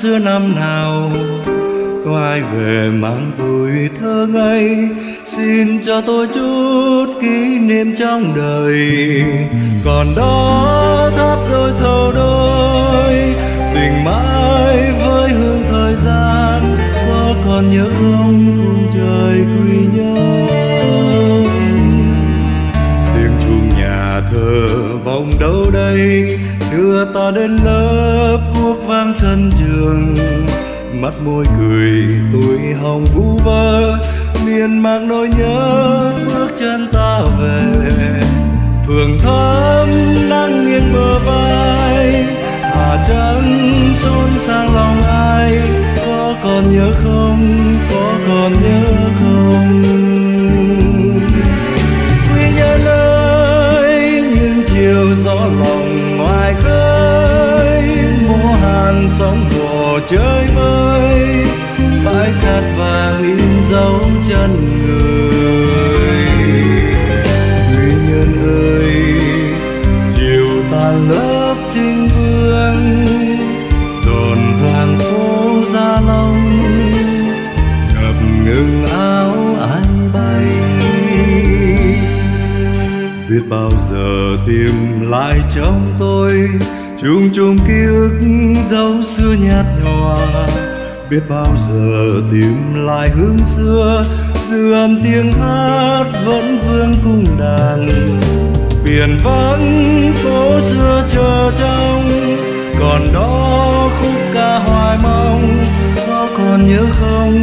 xưa năm nào biết bao giờ tìm lại hương xưa. Dư âm tiếng hát vẫn vương cung đàn. Biển vắng phố xưa chờ trong, còn đó khúc ca hoài mong có còn nhớ không?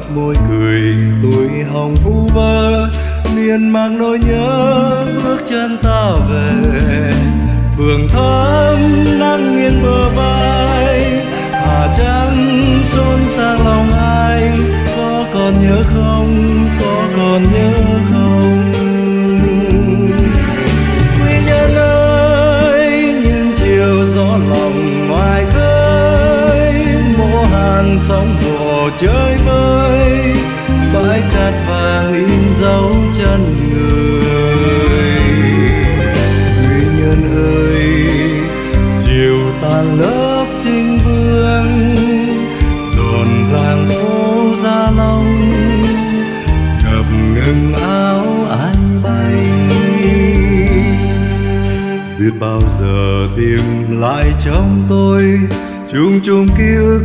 Mắt môi cười, tuổi hồng vu vơ. Liền mang nỗi nhớ bước chân ta về. Phường thắm nắng nghiêng bờ vai, hà trắng xôn sang lòng ai. Có còn nhớ không? Có còn nhớ không? Quy nhân ơi, những chiều gió lòng ngoài khơi mô hàn sóng hồ chơi vơi vàng in dấu chân người. Nguyên nhân ơi, chiều tan lớp trinh vương rộn ràng phố gia long ngập ngừng áo anh bay. Biết bao giờ tìm lại trong tôi, chung chung ký ức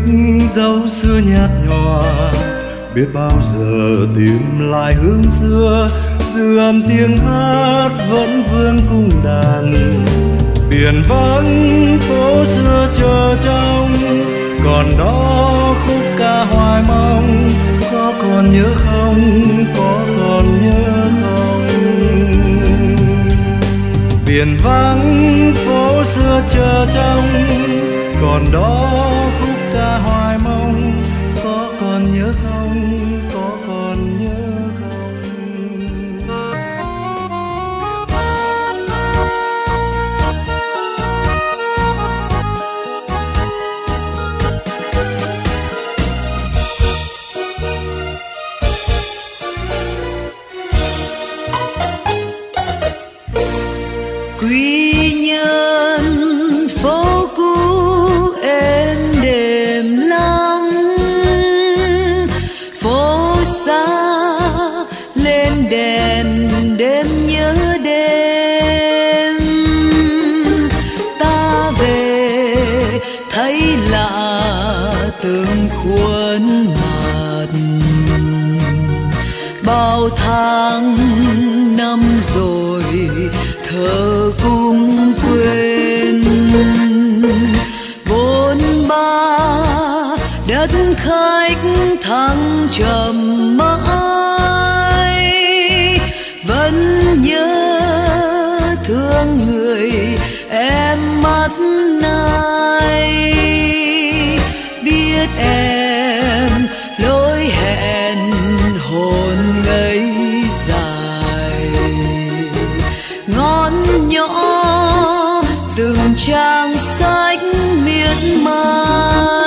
dấu xưa nhạt nhòa biết bao giờ tìm lại hương xưa dư âm tiếng hát vẫn vương cung đàn. Biển vắng, phố xưa chờ trông, còn đó khúc ca hoài mong, có còn nhớ không, có còn nhớ không? Biển vắng, phố xưa chờ trông, còn đó khúc ca hoài mong từng trang sách miệt mài.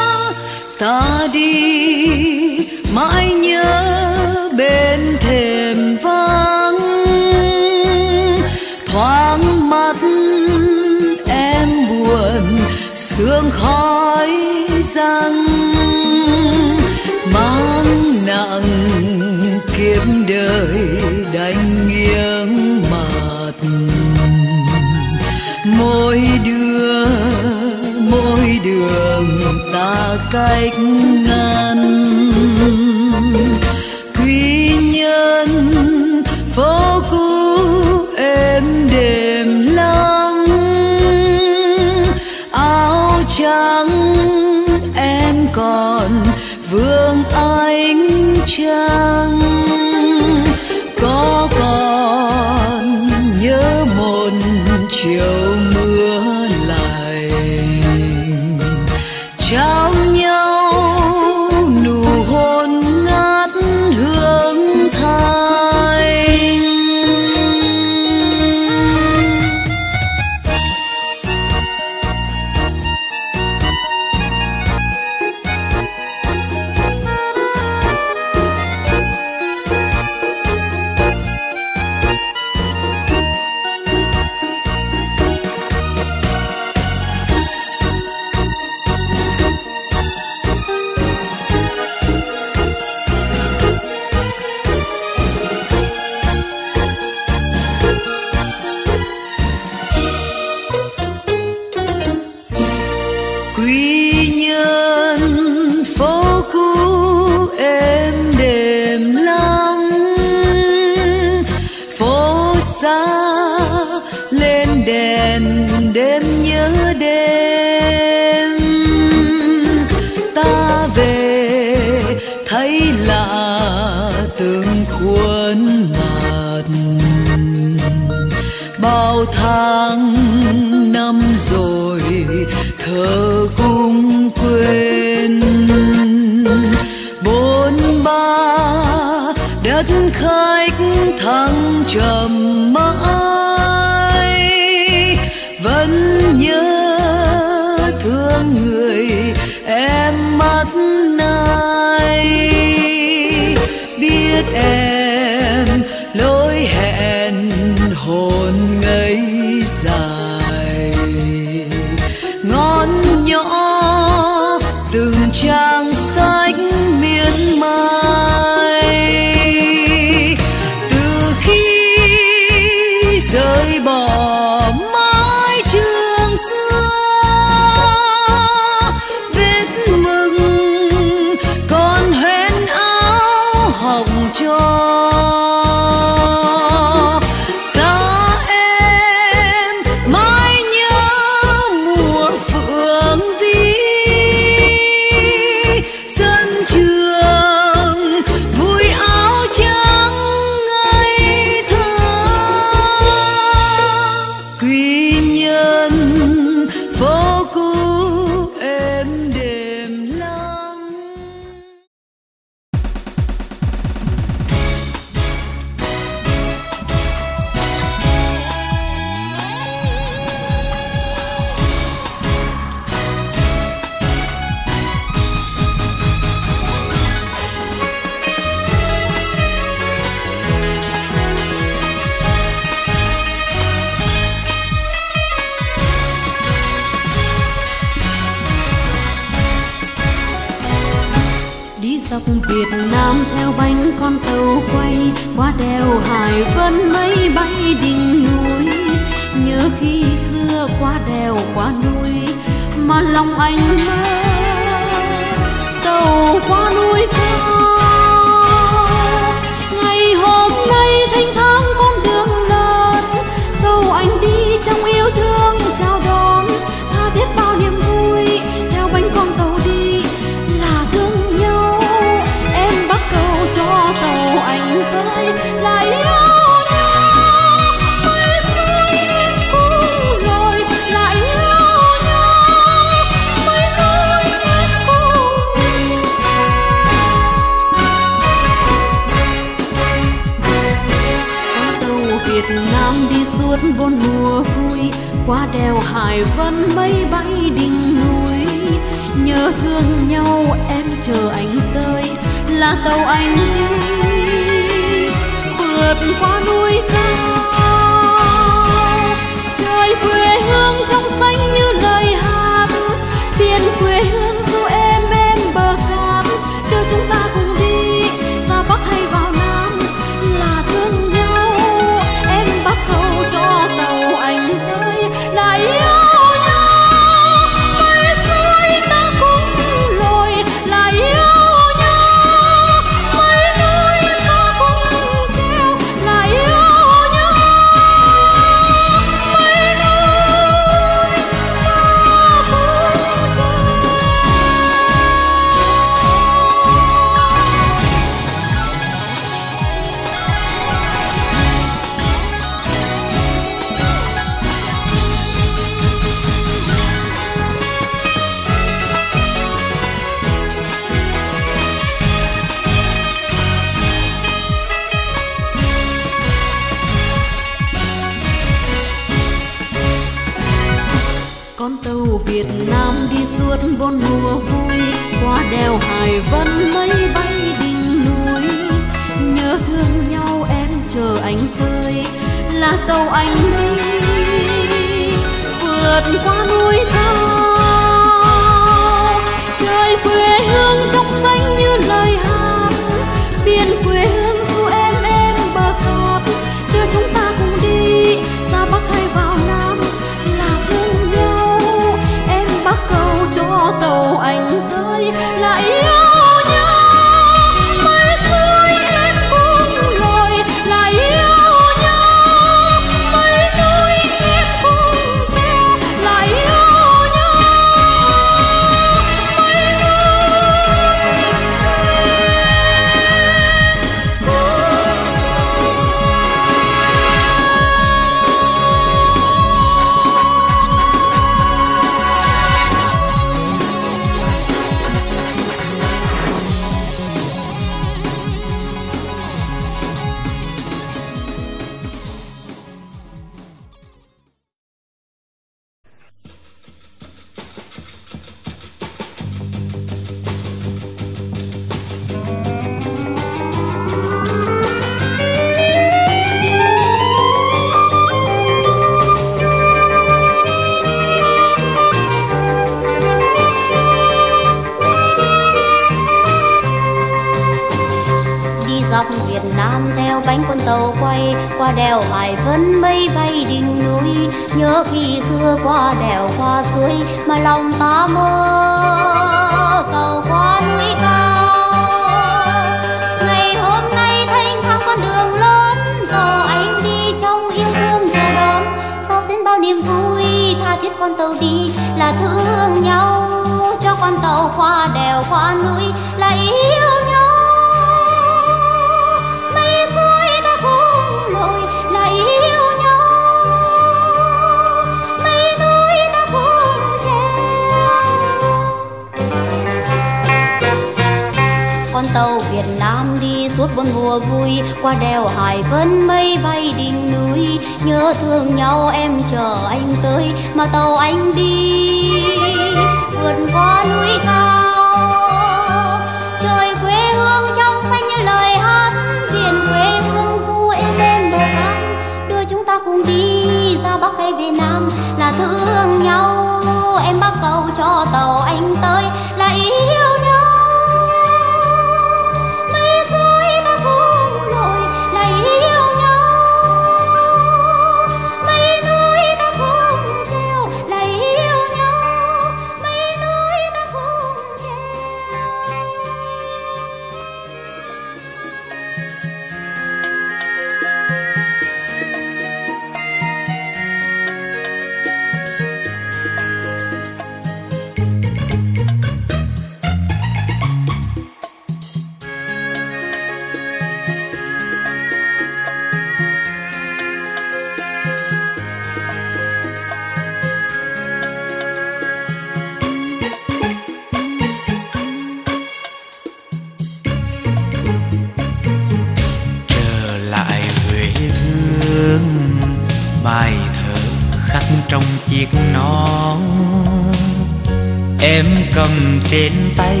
Trên tay,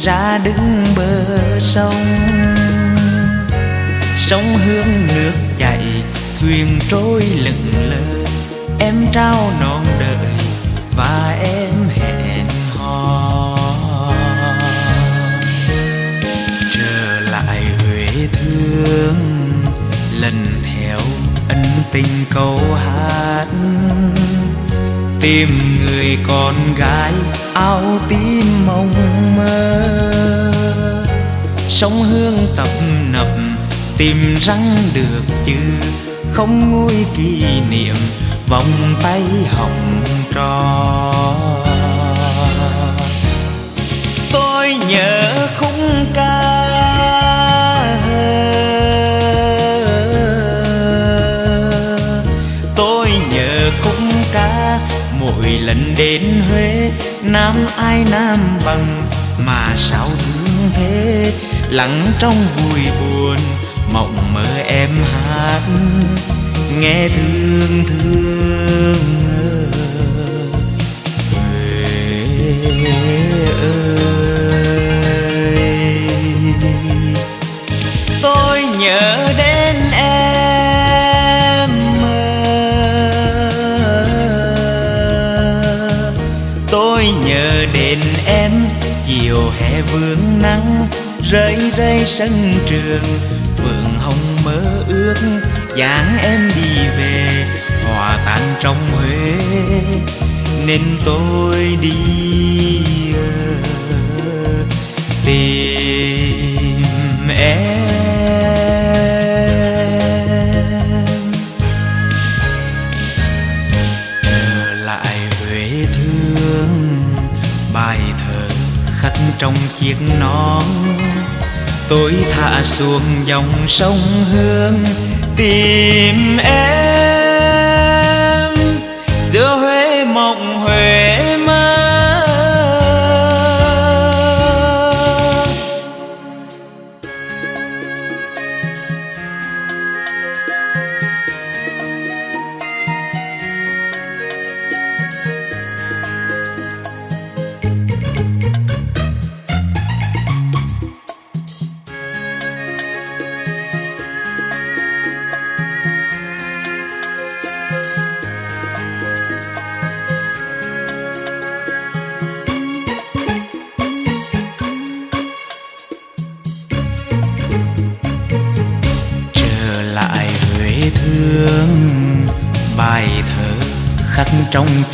ra đứng bờ sông. Sông hương nước chảy, thuyền trôi lững lờ. Em trao non đời và em hẹn hò. Trở lại huế thương, lần theo ân tình câu hát tìm người con gái áo tím mong mơ. Sông hương tập nập, tìm răng được chứ, không nguôi kỷ niệm, vòng tay hồng đến huế, nam ai nam bằng, mà sao thương thế? Lặng trong vui buồn, mộng mơ em hát, nghe thương thương. Rơi rơi sân trường. Phượng hồng mơ ước dáng em đi về, hòa tan trong huế. Nên tôi đi ờ, tìm em. Trở lại huế thương, bài thơ khắc trong chiếc nón tôi thả xuống dòng sông hương tìm em.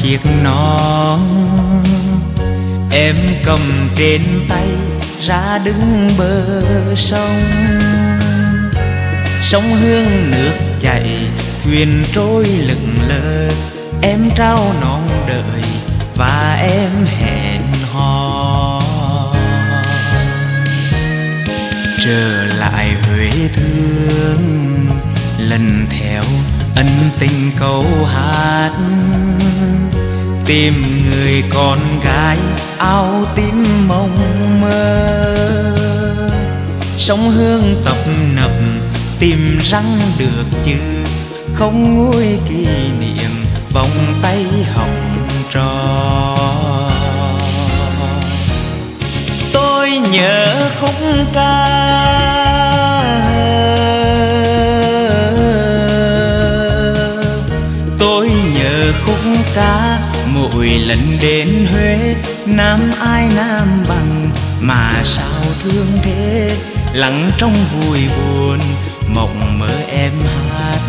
Chiếc nón em cầm trên tay ra đứng bờ sông. Sông hương nước chảy thuyền trôi lững lờ. Em trao non đời và em hẹn hò. Trở lại huế thương, lần theo ân tình câu hát. Tìm người con gái áo tím mong mơ. Sông hương tập nập tìm răng được chứ. Không nguôi kỷ niệm, vòng tay hồng trò tôi nhớ khúc ca xa mỗi lần đến huế, nam ai nam bằng, mà sao thương thế? Lặng trong vui buồn, mộng mơ em hát.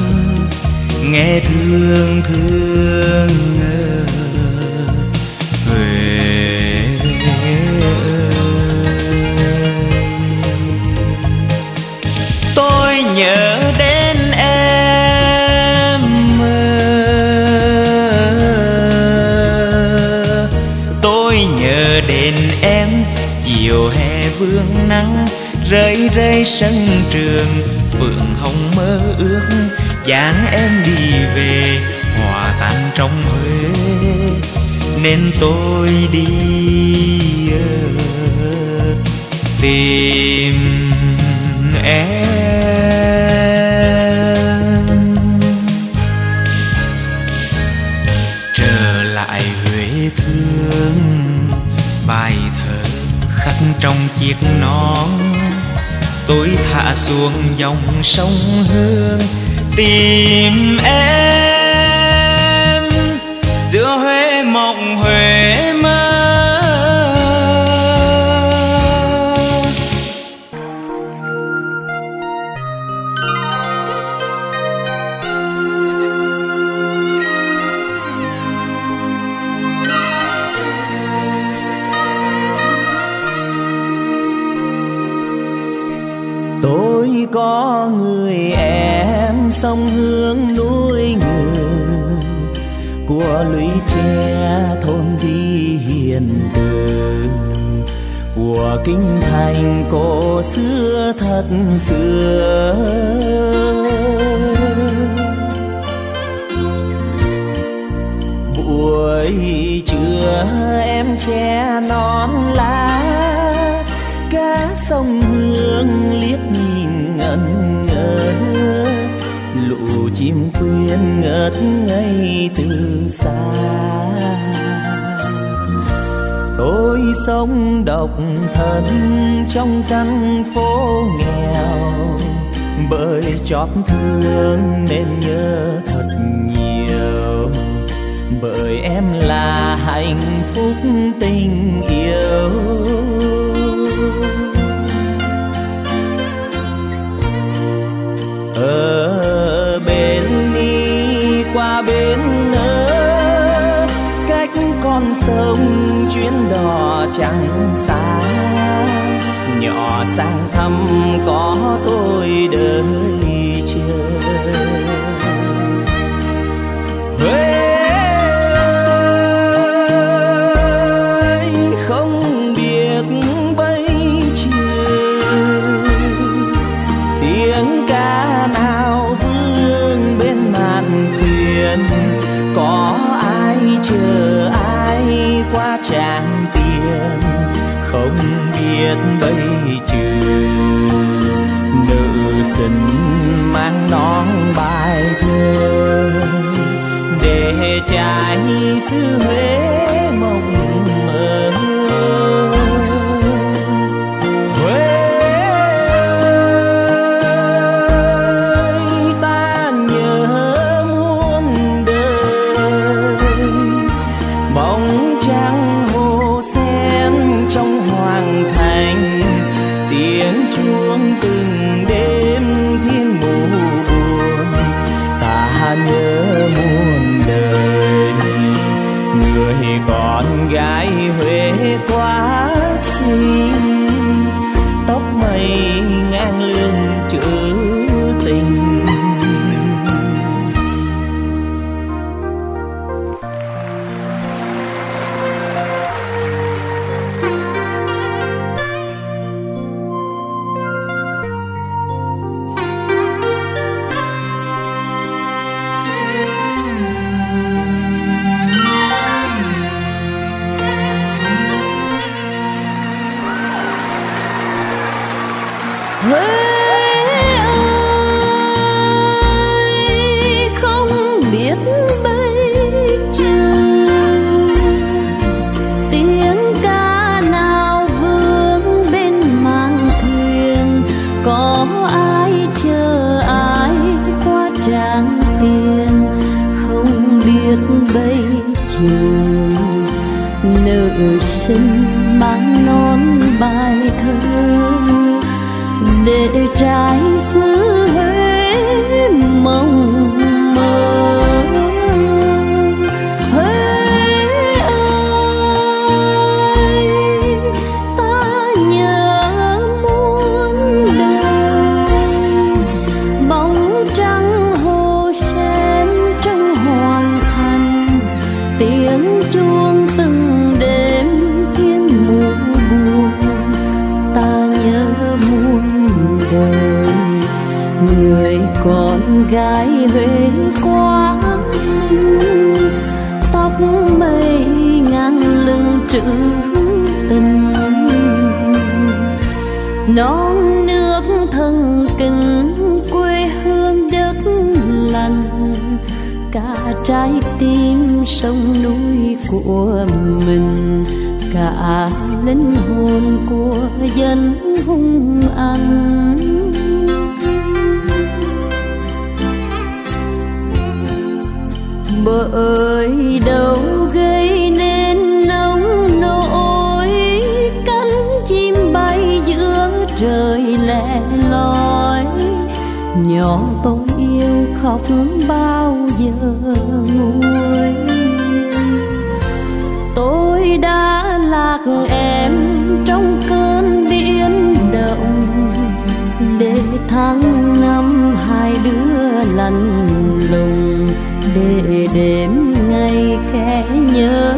Nghe thương thương Huế tôi nhớ rơi rơi sân trường. Phượng hồng mơ ước dáng em đi về, hòa tan trong huế. Nên tôi đi tìm em. Trở lại huế thương, bài thơ khắc trong chiếc nón tôi thả xuống dòng sông hương tìm em. Tôi có người em sông hương núi ngừ của lũy tre thôn đi hiền từ, của kinh thành cổ xưa thật xưa. Buổi trưa em che non lá, cá sông hương liếc chim quyên ngất ngây từ xa. Tôi sống độc thân trong căn phố nghèo, bởi chót thương nên nhớ thật nhiều. Bởi em là hạnh phúc tình yêu. Ở Uh bên nỡ cách con sông chuyến đò chẳng xa. Nhỏ sang thăm có tôi đợi chờ Huế xin sinh mang non bài thơ để trải xứ huế. người sinh mang non bài thơ để trai trái tim sông núi của mình. Cả linh hồn của dân hung ăn. Bởi đâu gây nên nóng nỗi, cánh chim bay giữa trời lẻ loi. Nhỏ tôi yêu khóc bao nguôi tôi đã lạc em trong cơn biến động. Để tháng năm hai đứa lăn lùng, để đêm ngày kẻ nhớ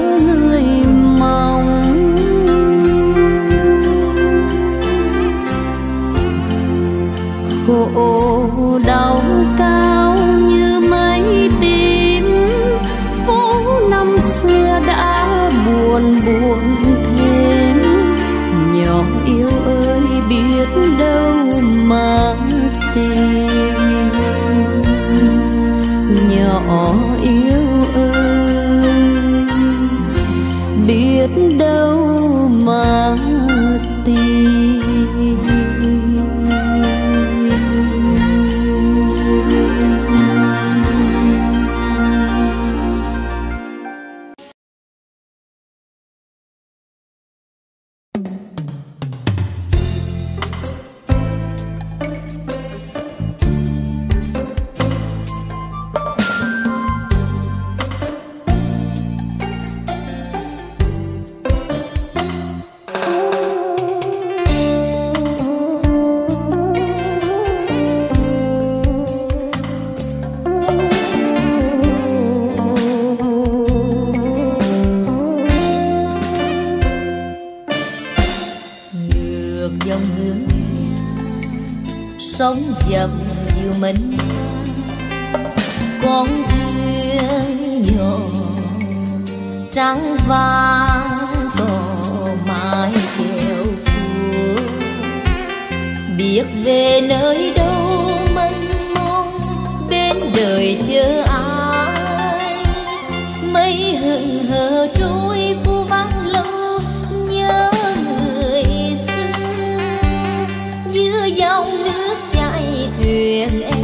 ngược dòng hướng sóng dập dù mình. Con thuyền nhỏ trắng vàng tỏ mãi theo cua biết về nơi đâu mênh mông, bên đời chờ ai. Mấy hừng hờ trôi chảy thuyền em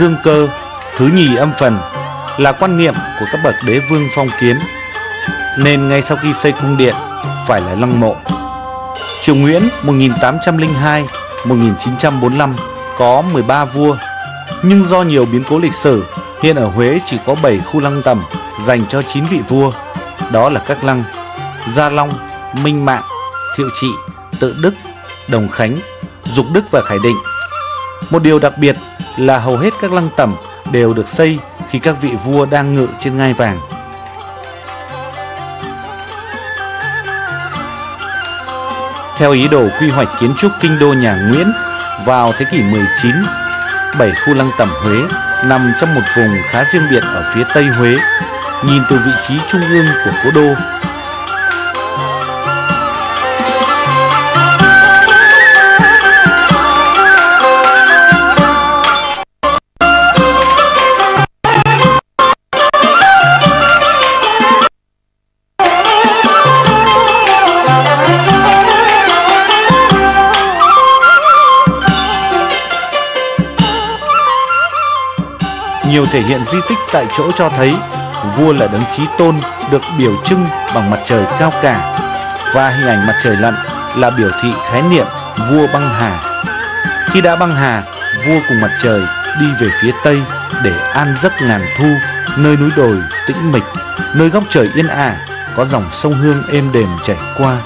dương cơ, thứ nhì âm phần là quan niệm của các bậc đế vương phong kiến. Nên ngay sau khi xây cung điện phải là lăng mộ. Triều Nguyễn 1802-1945 có 13 vua, nhưng do nhiều biến cố lịch sử, hiện ở Huế chỉ có 7 khu lăng tẩm dành cho 9 vị vua. Đó là các lăng Gia Long, Minh Mạng, Thiệu Trị, Tự Đức, Đồng Khánh, Dục Đức và Khải Định. Một điều đặc biệt là hầu hết các lăng tẩm đều được xây khi các vị vua đang ngự trên ngai vàng. Theo ý đồ quy hoạch kiến trúc kinh đô nhà Nguyễn vào thế kỷ 19, bảy khu lăng tẩm Huế nằm trong một vùng khá riêng biệt ở phía Tây Huế, nhìn từ vị trí trung ương của cố đô Nhiều thể hiện di tích tại chỗ cho thấy vua là đấng chí tôn được biểu trưng bằng mặt trời cao cả và hình ảnh mặt trời lặn là biểu thị khái niệm vua băng hà. Khi đã băng hà, vua cùng mặt trời đi về phía tây để an giấc ngàn thu, nơi núi đồi tĩnh mịch, nơi góc trời yên ả có dòng sông Hương êm đềm chảy qua.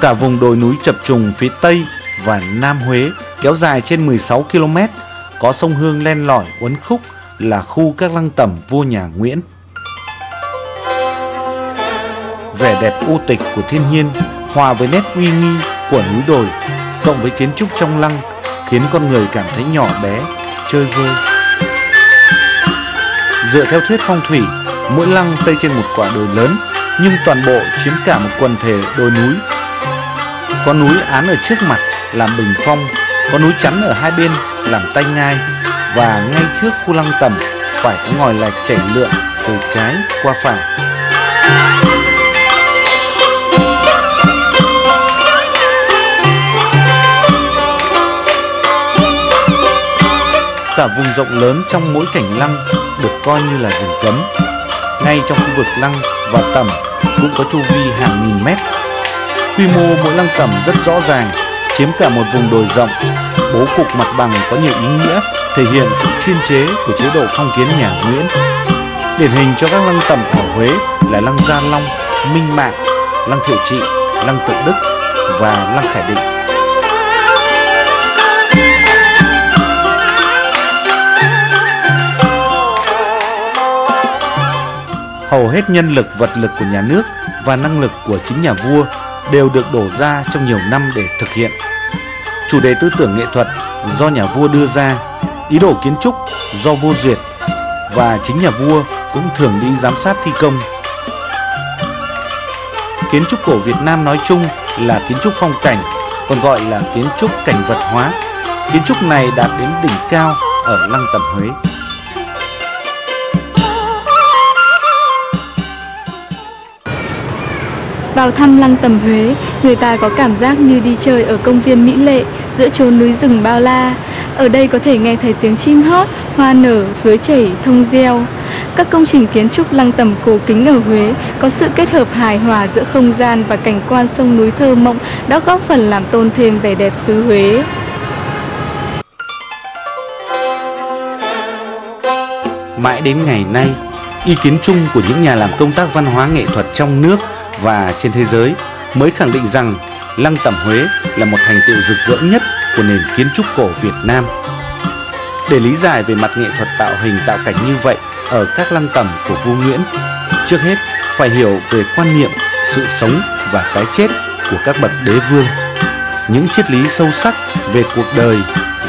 Cả vùng đồi núi chập trùng phía Tây và Nam Huế kéo dài trên 16 km, có sông Hương len lỏi uốn khúc là khu các lăng tẩm vua nhà Nguyễn. Vẻ đẹp u tịch của thiên nhiên hòa với nét uy nghi của núi đồi cộng với kiến trúc trong lăng khiến con người cảm thấy nhỏ bé, chơi vơi. Dựa theo thuyết phong thủy, mỗi lăng xây trên một quả đồi lớn nhưng toàn bộ chiếm cả một quần thể đồi núi. Có núi án ở trước mặt làm bình phong, có núi chắn ở hai bên làm tay ngai và ngay trước khu lăng tẩm phải có ngòi lạch chảy lượn từ trái qua phải. Cả vùng rộng lớn trong mỗi cảnh lăng được coi như là rừng cấm. Ngay trong khu vực lăng và tẩm cũng có chu vi hàng nghìn mét. Quy mô mỗi lăng tẩm rất rõ ràng, chiếm cả một vùng đồi rộng. Bố cục mặt bằng có nhiều ý nghĩa, thể hiện sự chuyên chế của chế độ phong kiến nhà Nguyễn. Điển hình cho các lăng tẩm ở Huế là lăng Gia Long, Minh Mạng, lăng Thiệu Trị, lăng Tự Đức và lăng Khải Định. hầu hết nhân lực vật lực của nhà nước và năng lực của chính nhà vua đều được đổ ra trong nhiều năm để thực hiện. Chủ đề tư tưởng nghệ thuật do nhà vua đưa ra, ý đồ kiến trúc do vua duyệt và chính nhà vua cũng thường đi giám sát thi công. Kiến trúc cổ Việt Nam nói chung là kiến trúc phong cảnh, còn gọi là kiến trúc cảnh vật hóa. Kiến trúc này đạt đến đỉnh cao ở Lăng Tẩm Huế. Vào thăm lăng tầm Huế, người ta có cảm giác như đi chơi ở công viên Mỹ Lệ giữa chốn núi rừng bao la. Ở đây có thể nghe thấy tiếng chim hót, hoa nở, suối chảy, thông reo. Các công trình kiến trúc lăng tầm cổ kính ở Huế có sự kết hợp hài hòa giữa không gian và cảnh quan sông núi thơ mộng đã góp phần làm tôn thêm vẻ đẹp xứ Huế. Mãi đến ngày nay, ý kiến chung của những nhà làm công tác văn hóa nghệ thuật trong nước và trên thế giới mới khẳng định rằng Lăng Tẩm Huế là một thành tựu rực rỡ nhất của nền kiến trúc cổ Việt Nam. Để lý giải về mặt nghệ thuật tạo hình tạo cảnh như vậy ở các lăng tẩm của vua Nguyễn, trước hết phải hiểu về quan niệm sự sống và cái chết của các bậc đế vương, những triết lý sâu sắc về cuộc đời,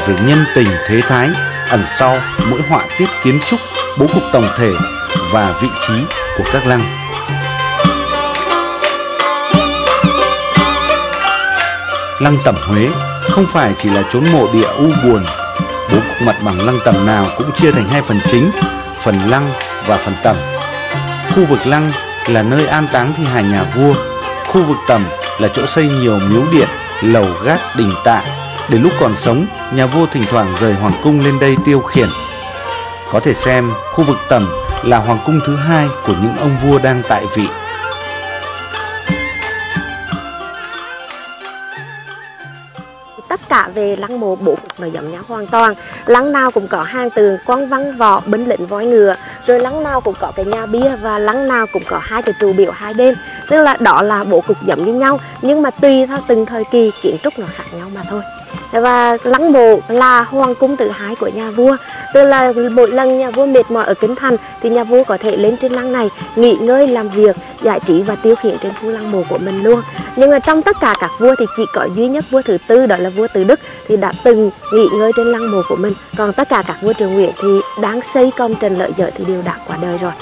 về nhân tình thế thái ẩn sau mỗi họa tiết kiến trúc, bố cục tổng thể và vị trí của các lăng. Lăng tẩm Huế không phải chỉ là chốn mộ địa u buồn. Bố cục mặt bằng lăng tẩm nào cũng chia thành hai phần chính, phần lăng và phần tẩm. Khu vực lăng là nơi an táng thi hài nhà vua, khu vực tẩm là chỗ xây nhiều miếu điện, lầu gác đình tạ. Để lúc còn sống, nhà vua thỉnh thoảng rời hoàng cung lên đây tiêu khiển. Có thể xem khu vực tẩm là hoàng cung thứ hai của những ông vua đang tại vị. Tất cả về lăng mộ bố cục nó giống nhau hoàn toàn. Lăng nào cũng có hàng tường quan văn, võ, binh lĩnh voi ngựa. Rồi lăng nào cũng có cái nhà bia và lăng nào cũng có hai cái trụ biểu hai bên. Tức là đó là bố cục giống như nhau, nhưng mà tùy theo từng thời kỳ, kiến trúc nó khác nhau mà thôi và lăng mộ là hoàng cung thứ hai của nhà vua. Tức là mỗi lần nhà vua mệt mỏi ở kinh thành, thì nhà vua có thể lên trên lăng này, nghỉ ngơi, làm việc, giải trí và tiêu khiển trên khu lăng mộ của mình luôn. Nhưng mà trong tất cả các vua thì chỉ có duy nhất vua thứ tư, đó là vua từ đức, thì đã từng nghỉ ngơi trên lăng mộ của mình. Còn tất cả các vua triều nguyễn thì đáng xây công trình lợi, dở thì đều đã qua đời rồi.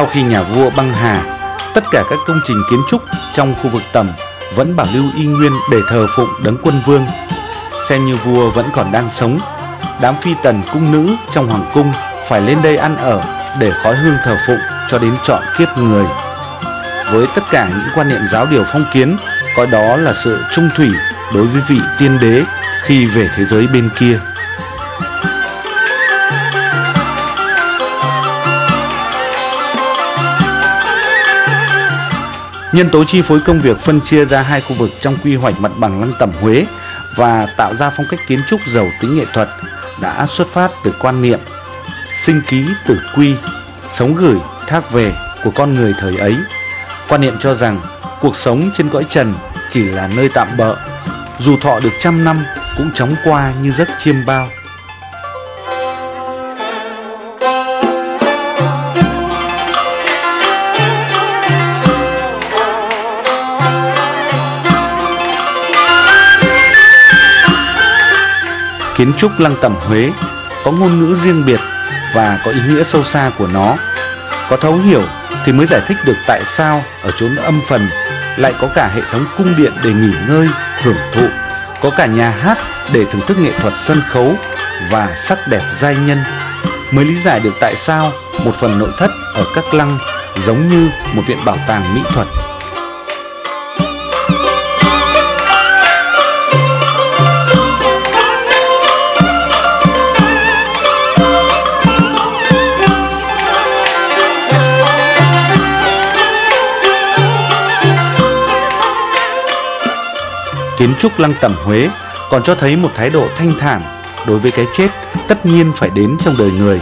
Sau khi nhà vua băng hà, tất cả các công trình kiến trúc trong khu vực tầm vẫn bảo lưu y nguyên để thờ phụng đấng quân vương. Xem như vua vẫn còn đang sống, đám phi tần cung nữ trong hoàng cung phải lên đây ăn ở để khói hương thờ phụng cho đến trọn kiếp người. Với tất cả những quan niệm giáo điều phong kiến, coi đó là sự trung thủy đối với vị tiên đế khi về thế giới bên kia. Nhân tố chi phối công việc phân chia ra hai khu vực trong quy hoạch mặt bằng lăng tẩm Huế và tạo ra phong cách kiến trúc giàu tính nghệ thuật đã xuất phát từ quan niệm sinh ký tử quy, sống gửi thác về của con người thời ấy. Quan niệm cho rằng cuộc sống trên cõi trần chỉ là nơi tạm bợ, dù thọ được trăm năm cũng chóng qua như giấc chiêm bao. Kiến trúc lăng tẩm Huế có ngôn ngữ riêng biệt và có ý nghĩa sâu xa của nó. Có thấu hiểu thì mới giải thích được tại sao ở chốn âm phần lại có cả hệ thống cung điện để nghỉ ngơi, hưởng thụ, có cả nhà hát để thưởng thức nghệ thuật sân khấu và sắc đẹp giai nhân. Mới lý giải được tại sao một phần nội thất ở các lăng giống như một viện bảo tàng mỹ thuật kiến trúc lăng tẩm Huế còn cho thấy một thái độ thanh thản đối với cái chết tất nhiên phải đến trong đời người.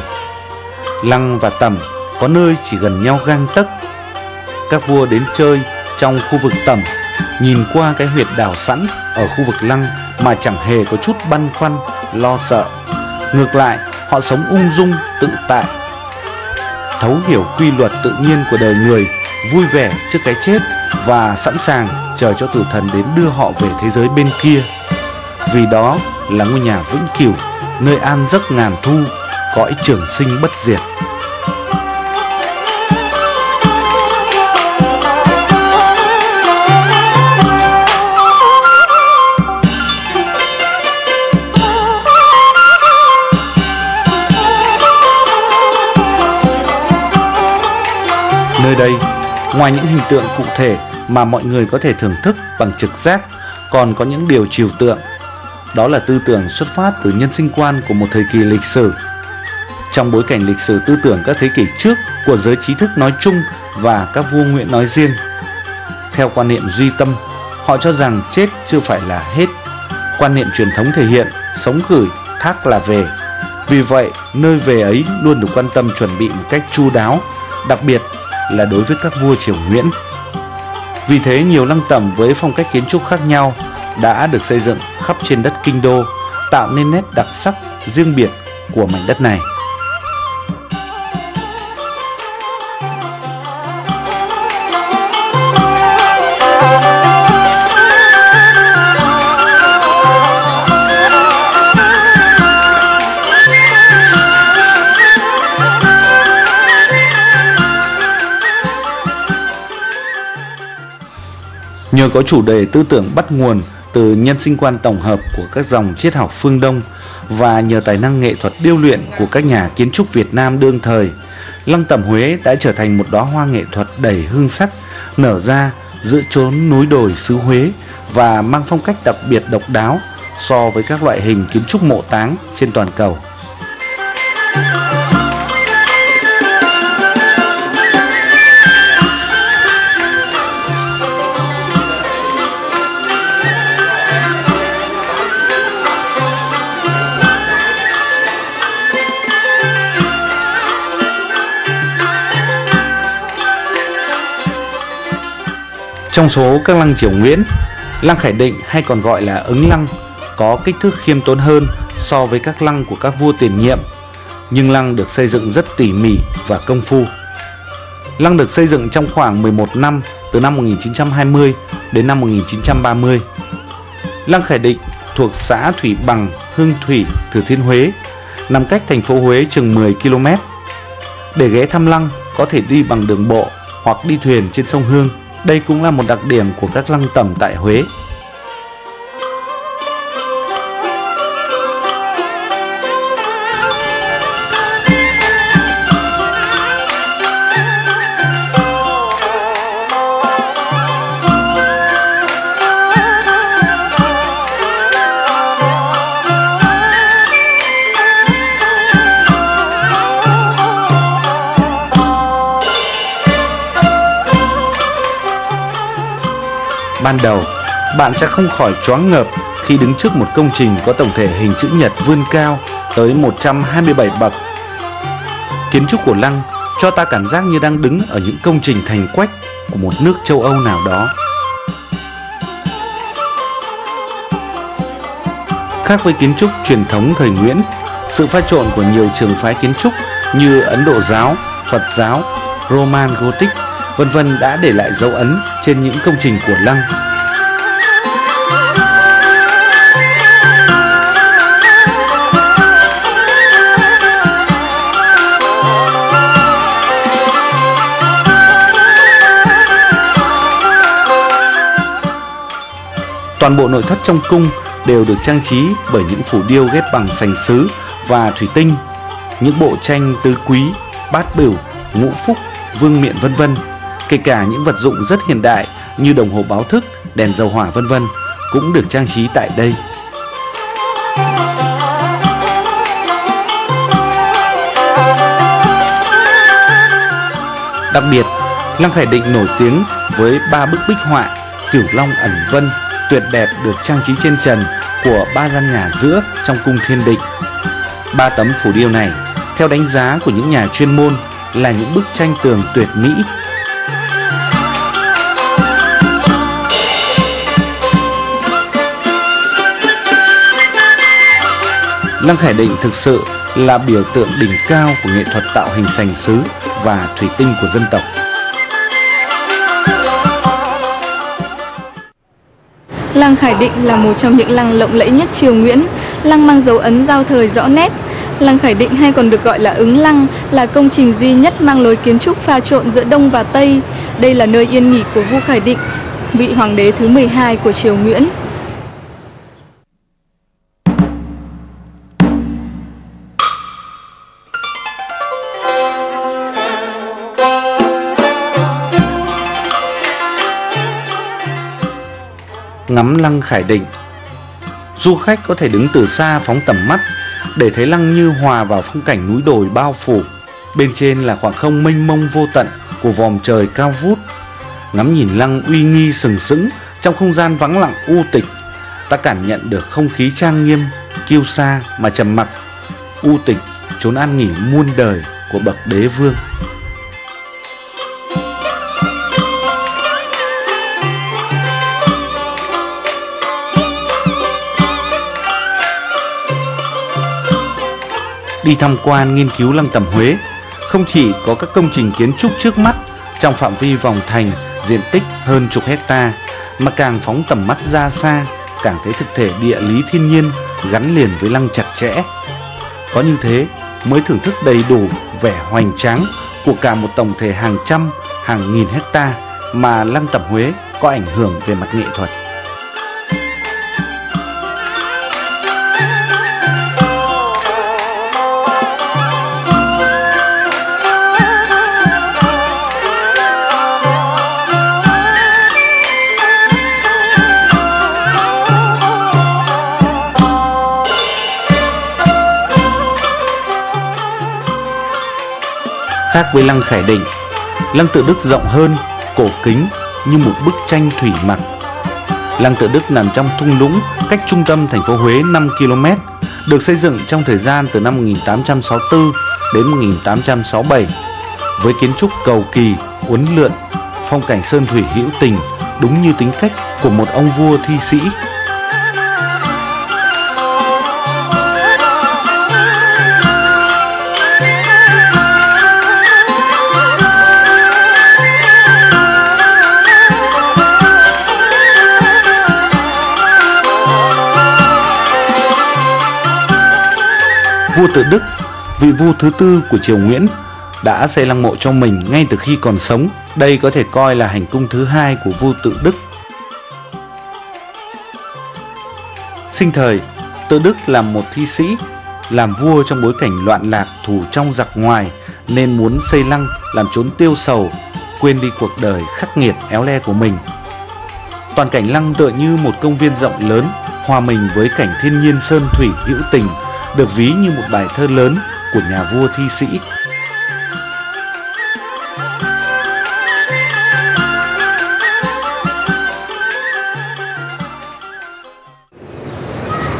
Lăng và tẩm có nơi chỉ gần nhau gang tấc. Các vua đến chơi trong khu vực tẩm nhìn qua cái huyệt đào sẵn ở khu vực lăng mà chẳng hề có chút băn khoăn, lo sợ. Ngược lại, họ sống ung dung, tự tại, thấu hiểu quy luật tự nhiên của đời người, vui vẻ trước cái chết và sẵn sàng chờ cho tử thần đến đưa họ về thế giới bên kia. Vì đó là ngôi nhà vĩnh cửu, nơi an giấc ngàn thu, cõi trường sinh bất diệt. Nơi đây, ngoài những hình tượng cụ thể mà mọi người có thể thưởng thức bằng trực giác, còn có những điều trừu tượng. Đó là tư tưởng xuất phát từ nhân sinh quan của một thời kỳ lịch sử. Trong bối cảnh lịch sử tư tưởng các thế kỷ trước của giới trí thức nói chung và các vua nguyện nói riêng, theo quan niệm duy tâm, họ cho rằng chết chưa phải là hết. Quan niệm truyền thống thể hiện sống gửi, thác là về. Vì vậy, nơi về ấy luôn được quan tâm chuẩn bị một cách chu đáo, đặc biệt là đối với các vua triều nguyễn vì thế nhiều lăng tẩm với phong cách kiến trúc khác nhau đã được xây dựng khắp trên đất kinh đô, tạo nên nét đặc sắc riêng biệt của mảnh đất này. Nhờ có chủ đề tư tưởng bắt nguồn từ nhân sinh quan tổng hợp của các dòng triết học phương Đông và nhờ tài năng nghệ thuật điêu luyện của các nhà kiến trúc Việt Nam đương thời, Lăng Tẩm Huế đã trở thành một đóa hoa nghệ thuật đầy hương sắc, nở ra giữa chốn núi đồi xứ Huế và mang phong cách đặc biệt độc đáo so với các loại hình kiến trúc mộ táng trên toàn cầu. Trong số các lăng triều Nguyễn, lăng Khải Định hay còn gọi là ứng lăng có kích thước khiêm tốn hơn so với các lăng của các vua tiền nhiệm, nhưng lăng được xây dựng rất tỉ mỉ và công phu. Lăng được xây dựng trong khoảng 11 năm từ năm 1920 đến năm 1930. Lăng Khải Định thuộc xã Thủy Bằng, Hương Thủy, Thừa Thiên Huế, nằm cách thành phố Huế chừng 10 km. Để ghé thăm lăng, có thể đi bằng đường bộ hoặc đi thuyền trên sông Hương. Đây cũng là một đặc điểm của các lăng tẩm tại Huế. Ban đầu, bạn sẽ không khỏi choáng ngợp khi đứng trước một công trình có tổng thể hình chữ nhật vươn cao tới 127 bậc. Kiến trúc của Lăng cho ta cảm giác như đang đứng ở những công trình thành quách của một nước châu Âu nào đó. Khác với kiến trúc truyền thống thời Nguyễn, sự pha trộn của nhiều trường phái kiến trúc như Ấn Độ giáo, Phật giáo, Roman Gothic, vân vân đã để lại dấu ấn trên những công trình của Lăng. Toàn bộ nội thất trong cung đều được trang trí bởi những phủ điêu ghép bằng sành sứ và thủy tinh, những bộ tranh tứ quý, bát bửu, ngũ phúc, vương miện vân vân, kể cả những vật dụng rất hiện đại như đồng hồ báo thức, đèn dầu hỏa vân vân cũng được trang trí tại đây. Đặc biệt, Lăng Khải Định nổi tiếng với ba bức bích họa Cửu Long ẩn vân tuyệt đẹp được trang trí trên trần của ba gian nhà giữa trong cung thiên định. Ba tấm phủ điêu này, theo đánh giá của những nhà chuyên môn, là những bức tranh tường tuyệt mỹ. Lăng Khải Định thực sự là biểu tượng đỉnh cao của nghệ thuật tạo hình sành sứ và thủy tinh của dân tộc. Lăng Khải Định là một trong những lăng lộng lẫy nhất triều Nguyễn, lăng mang dấu ấn giao thời rõ nét. Lăng Khải Định hay còn được gọi là ứng lăng là công trình duy nhất mang lối kiến trúc pha trộn giữa Đông và Tây. Đây là nơi yên nghỉ của vua Khải Định, vị hoàng đế thứ 12 của triều Nguyễn. Ngắm lăng Khải Định. Du khách có thể đứng từ xa phóng tầm mắt để thấy lăng như hòa vào phong cảnh núi đồi bao phủ. Bên trên là khoảng không mênh mông vô tận của vòm trời cao vút. Ngắm nhìn lăng uy nghi sừng sững trong không gian vắng lặng u tịch, ta cảm nhận được không khí trang nghiêm, kiêu sa mà trầm mặc, u tịch chốn an nghỉ muôn đời của bậc đế vương. Đi tham quan nghiên cứu lăng tẩm Huế không chỉ có các công trình kiến trúc trước mắt trong phạm vi vòng thành diện tích hơn chục hecta mà càng phóng tầm mắt ra xa càng thấy thực thể địa lý thiên nhiên gắn liền với lăng chặt chẽ. Có như thế mới thưởng thức đầy đủ vẻ hoành tráng của cả một tổng thể hàng trăm, hàng nghìn hecta mà lăng tẩm Huế có ảnh hưởng về mặt nghệ thuật. Khác với lăng Khải Định, lăng Tự Đức rộng hơn, cổ kính như một bức tranh thủy mặc. Lăng Tự Đức nằm trong thung lũng cách trung tâm thành phố Huế 5 km, được xây dựng trong thời gian từ năm 1864 đến 1867 với kiến trúc cầu kỳ, uốn lượn, phong cảnh sơn thủy hữu tình đúng như tính cách của một ông vua thi sĩ vua tự Đức, vị vua thứ tư của triều Nguyễn, đã xây lăng mộ cho mình ngay từ khi còn sống. Đây có thể coi là hành cung thứ hai của vua tự Đức. Sinh thời, tự Đức là một thi sĩ, làm vua trong bối cảnh loạn lạc thủ trong giặc ngoài nên muốn xây lăng làm trốn tiêu sầu, quên đi cuộc đời khắc nghiệt éo le của mình. Toàn cảnh lăng tựa như một công viên rộng lớn, hòa mình với cảnh thiên nhiên sơn thủy hữu tình được ví như một bài thơ lớn của nhà vua thi sĩ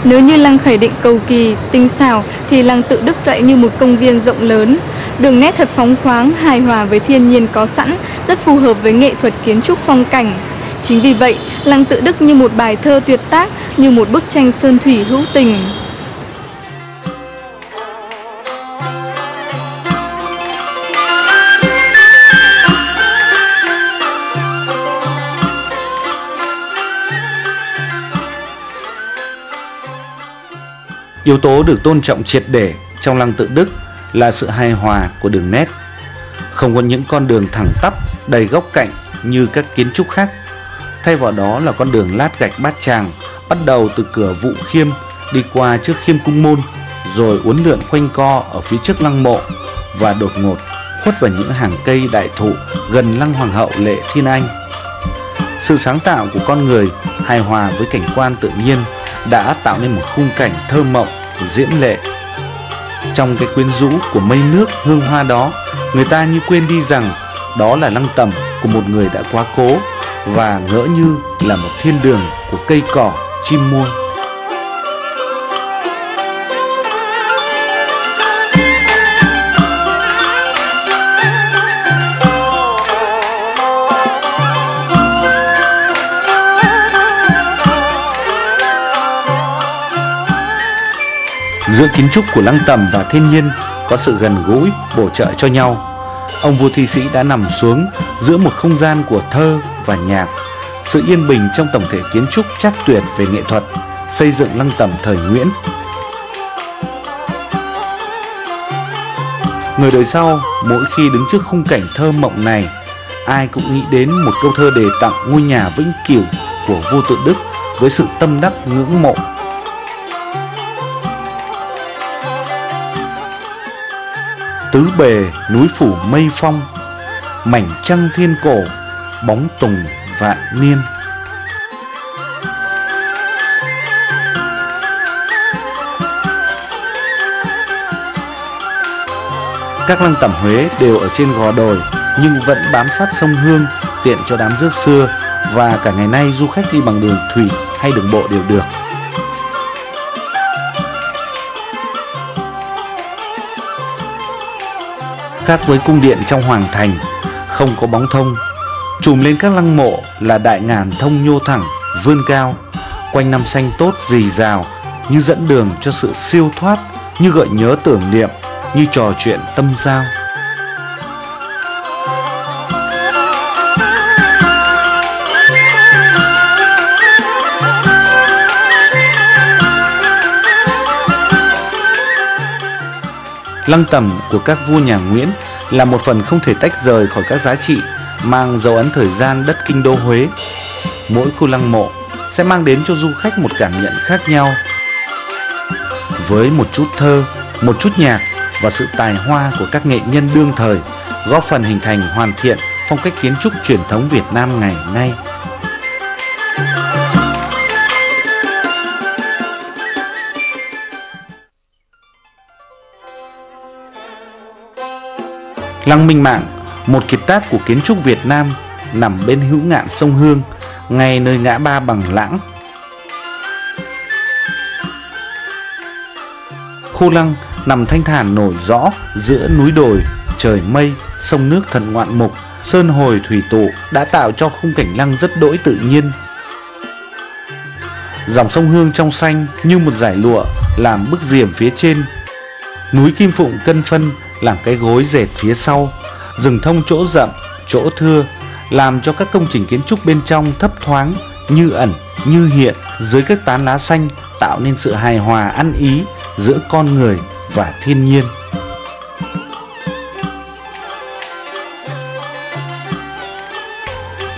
Nếu như lăng khởi định cầu kỳ, tinh xảo thì lăng tự đức lại như một công viên rộng lớn. Đường nét thật phóng khoáng, hài hòa với thiên nhiên có sẵn, rất phù hợp với nghệ thuật kiến trúc phong cảnh. Chính vì vậy, lăng tự đức như một bài thơ tuyệt tác, như một bức tranh sơn thủy hữu tình. Yếu tố được tôn trọng triệt để trong lăng tự đức là sự hài hòa của đường nét. Không có những con đường thẳng tắp đầy góc cạnh như các kiến trúc khác. Thay vào đó là con đường lát gạch bát tràng bắt đầu từ cửa vụ khiêm đi qua trước khiêm cung môn rồi uốn lượn quanh co ở phía trước lăng mộ và đột ngột khuất vào những hàng cây đại thụ gần lăng hoàng hậu lệ thiên anh. Sự sáng tạo của con người hài hòa với cảnh quan tự nhiên đã tạo nên một khung cảnh thơ mộng, diễm lệ. Trong cái quyến rũ của mây nước hương hoa đó, người ta như quên đi rằng đó là lăng tẩm của một người đã quá cố và ngỡ như là một thiên đường của cây cỏ, chim muông. Giữa kiến trúc của lăng tầm và thiên nhiên có sự gần gũi, bổ trợ cho nhau. Ông vua thi sĩ đã nằm xuống giữa một không gian của thơ và nhạc. Sự yên bình trong tổng thể kiến trúc chắc tuyệt về nghệ thuật, xây dựng lăng tầm thời Nguyễn. Người đời sau, mỗi khi đứng trước khung cảnh thơ mộng này, ai cũng nghĩ đến một câu thơ đề tặng ngôi nhà vĩnh cửu của vua tự Đức với sự tâm đắc ngưỡng mộ tứ bề núi phủ mây phong, mảnh trăng thiên cổ, bóng tùng vạn niên các lăng tẩm Huế đều ở trên gò đồi, nhưng vẫn bám sát sông Hương, tiện cho đám rước xưa, và cả ngày nay du khách đi bằng đường thủy hay đường bộ đều được. Khác với cung điện trong hoàng thành, không có bóng thông. Trùm lên các lăng mộ là đại ngàn thông nhô thẳng, vươn cao, quanh năm xanh tốt rì rào, như dẫn đường cho sự siêu thoát, như gợi nhớ tưởng niệm, như trò chuyện tâm giao. Lăng tẩm của các vua nhà Nguyễn là một phần không thể tách rời khỏi các giá trị mang dấu ấn thời gian đất kinh đô Huế. Mỗi khu lăng mộ sẽ mang đến cho du khách một cảm nhận khác nhau. Với một chút thơ, một chút nhạc và sự tài hoa của các nghệ nhân đương thời góp phần hình thành hoàn thiện phong cách kiến trúc truyền thống Việt Nam ngày nay. Lăng Minh Mạng, một kiệt tác của kiến trúc Việt Nam nằm bên hữu ngạn sông Hương, ngay nơi ngã ba bằng lãng. Khu lăng nằm thanh thản nổi rõ giữa núi đồi, trời mây, sông nước thần ngoạn mục, sơn hồi thủy tụ đã tạo cho khung cảnh lăng rất đỗi tự nhiên. Dòng sông Hương trong xanh như một dải lụa làm bức diềm phía trên. Núi Kim Phụng cân phân làm cái gối dệt phía sau, rừng thông chỗ rậm, chỗ thưa, làm cho các công trình kiến trúc bên trong thấp thoáng, như ẩn, như hiện dưới các tán lá xanh tạo nên sự hài hòa ăn ý giữa con người và thiên nhiên.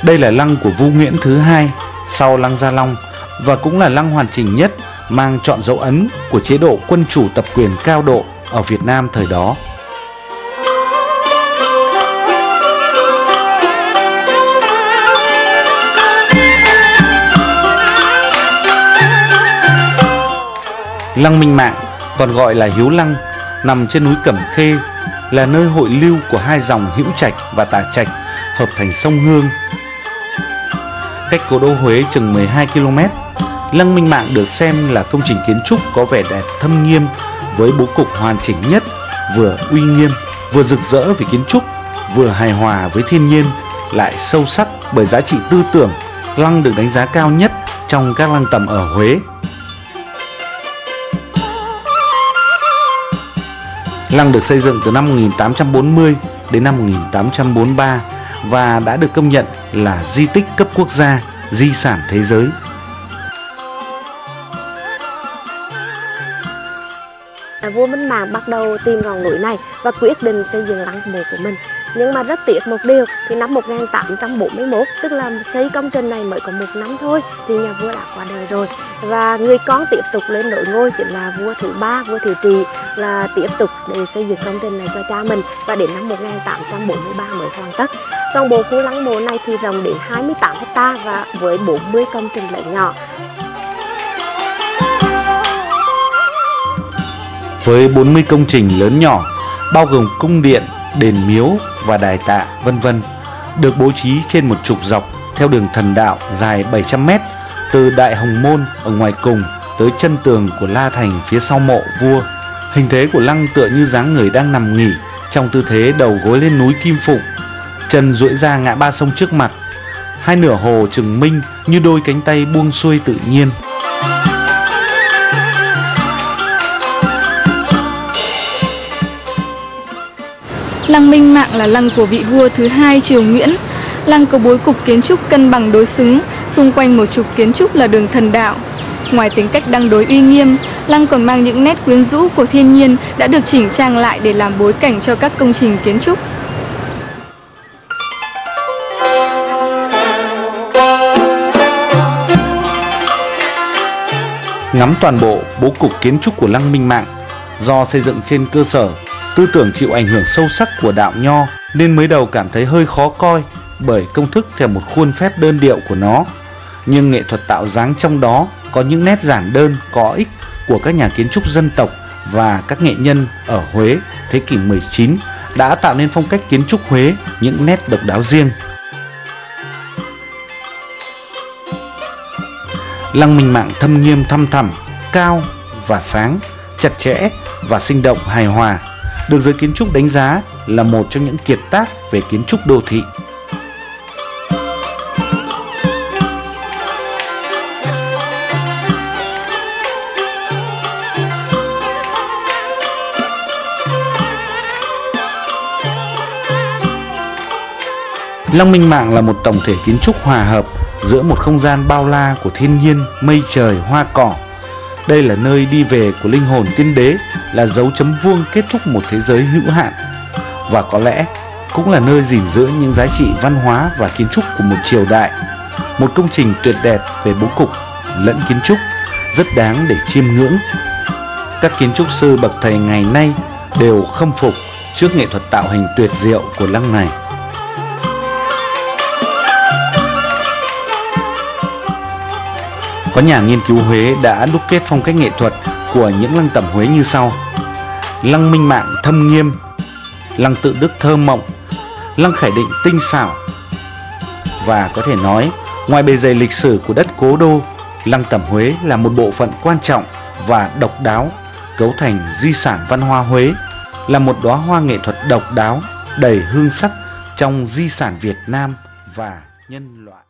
Đây là lăng của Vu Nguyễn thứ hai sau lăng Gia Long và cũng là lăng hoàn chỉnh nhất mang chọn dấu ấn của chế độ quân chủ tập quyền cao độ ở Việt Nam thời đó. Lăng Minh Mạng, còn gọi là Hiếu Lăng, nằm trên núi Cẩm Khê, là nơi hội lưu của hai dòng Hữu Trạch và Tả Trạch hợp thành sông Hương. Cách cố đô Huế chừng 12 km, Lăng Minh Mạng được xem là công trình kiến trúc có vẻ đẹp thâm nghiêm với bố cục hoàn chỉnh nhất, vừa uy nghiêm, vừa rực rỡ về kiến trúc, vừa hài hòa với thiên nhiên, lại sâu sắc bởi giá trị tư tưởng. Lăng được đánh giá cao nhất trong các lăng tầm ở Huế. Lăng được xây dựng từ năm 1840 đến năm 1843 và đã được công nhận là di tích cấp quốc gia, di sản thế giới. À, vua Minh Mạng bắt đầu tìm ngọn núi này và quyết định xây dựng lăng mộ của mình. Nhưng mà rất tiếc một điều thì năm 1841 tức là xây công trình này mới có một năm thôi thì nhà vua đã qua đời rồi và người con tiếp tục lên nối ngôi chính là vua thứ ba vua thứ trị là tiếp tục để xây dựng công trình này cho cha mình và đến năm 1843 mới hoàn tất. Toàn bộ khu lăng mộ này thì rộng đến 28 hecta và với 40 công trình lớn nhỏ. Với 40 công trình lớn nhỏ bao gồm cung điện, đền miếu và đài tạ vân vân được bố trí trên một trục dọc theo đường thần đạo dài 700 mét từ Đại Hồng Môn ở ngoài cùng tới chân tường của La Thành phía sau mộ vua. Hình thế của lăng tựa như dáng người đang nằm nghỉ trong tư thế đầu gối lên núi Kim Phụng, chân duỗi ra ngã ba sông trước mặt. Hai nửa hồ trừng minh như đôi cánh tay buông xuôi tự nhiên. Lăng Minh Mạng là lăng của vị vua thứ hai triều Nguyễn. Lăng có bối cục kiến trúc cân bằng đối xứng, xung quanh một trục kiến trúc là đường thần đạo. Ngoài tính cách đăng đối uy nghiêm, lăng còn mang những nét quyến rũ của thiên nhiên đã được chỉnh trang lại để làm bối cảnh cho các công trình kiến trúc. Ngắm toàn bộ bố cục kiến trúc của lăng Minh Mạng do xây dựng trên cơ sở tư tưởng chịu ảnh hưởng sâu sắc của đạo nho nên mới đầu cảm thấy hơi khó coi bởi công thức theo một khuôn phép đơn điệu của nó. Nhưng nghệ thuật tạo dáng trong đó có những nét giản đơn có ích của các nhà kiến trúc dân tộc và các nghệ nhân ở Huế thế kỷ 19 đã tạo nên phong cách kiến trúc Huế những nét độc đáo riêng. Lăng Minh Mạng thâm nghiêm thăm thẳm, cao và sáng, chặt chẽ và sinh động hài hòa được giới kiến trúc đánh giá là một trong những kiệt tác về kiến trúc đô thị. Lăng Minh Mạng là một tổng thể kiến trúc hòa hợp giữa một không gian bao la của thiên nhiên, mây trời, hoa cỏ đây là nơi đi về của linh hồn tiên đế, là dấu chấm vuông kết thúc một thế giới hữu hạn. Và có lẽ cũng là nơi gìn giữ những giá trị văn hóa và kiến trúc của một triều đại. Một công trình tuyệt đẹp về bố cục lẫn kiến trúc rất đáng để chiêm ngưỡng. Các kiến trúc sư bậc thầy ngày nay đều khâm phục trước nghệ thuật tạo hình tuyệt diệu của lăng này. Có nhà nghiên cứu Huế đã đúc kết phong cách nghệ thuật của những lăng tẩm Huế như sau. Lăng Minh Mạng thâm nghiêm, Lăng Tự Đức thơ mộng, Lăng Khải Định tinh xảo. Và có thể nói, Ngoài bề dày lịch sử của đất cố đô, Lăng tẩm Huế là một bộ phận quan trọng và độc đáo, Cấu thành di sản văn hóa Huế, Là một đóa hoa nghệ thuật độc đáo, Đầy hương sắc trong di sản Việt Nam và nhân loại.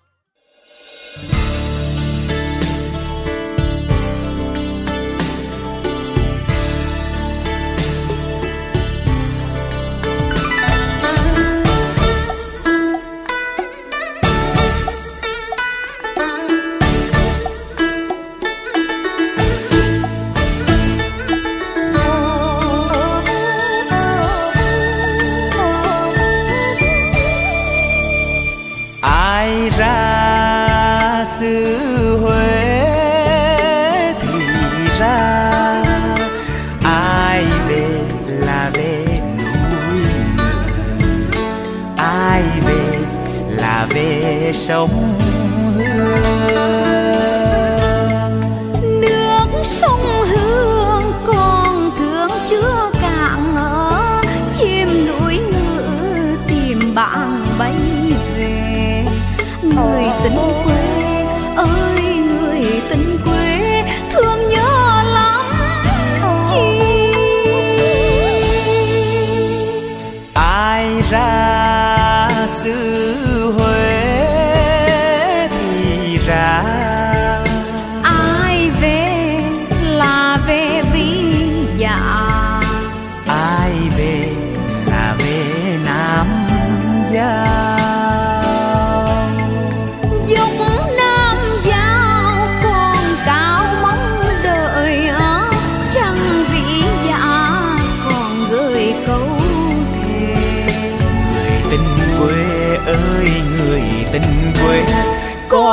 Sông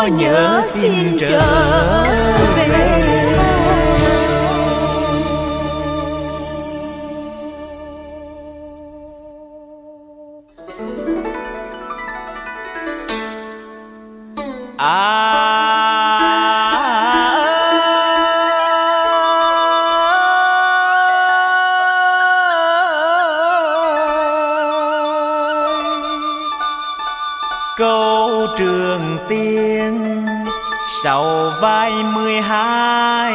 nhớ xin trở về. À, câu trường tiên sau vai mười hai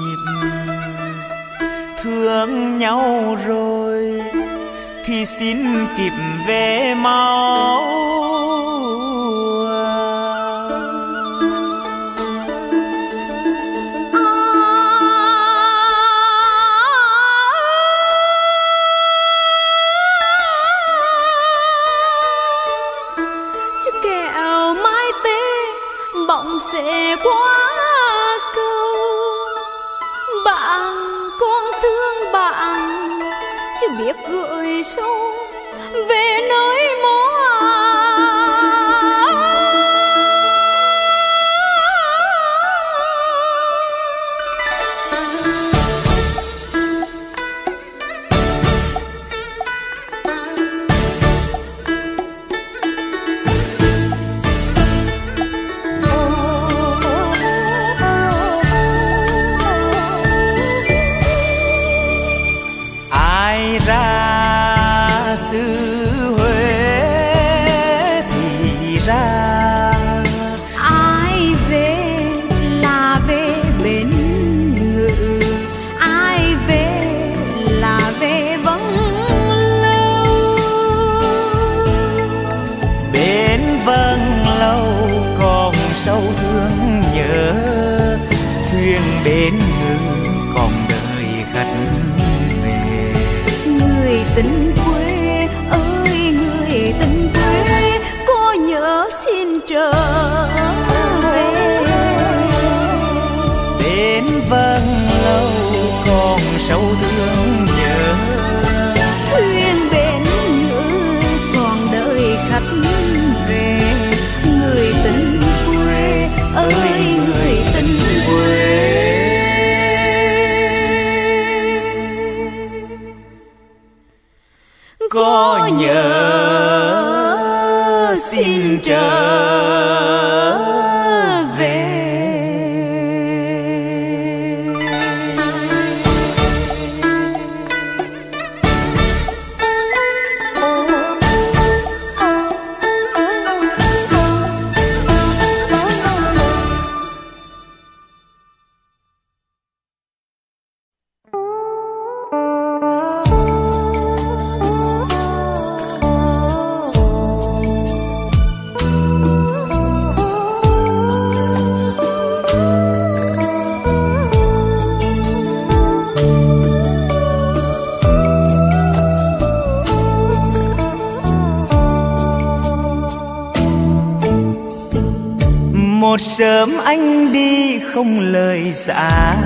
nhịp thương nhau rồi thì xin kịp về mau sớm anh đi không lời giã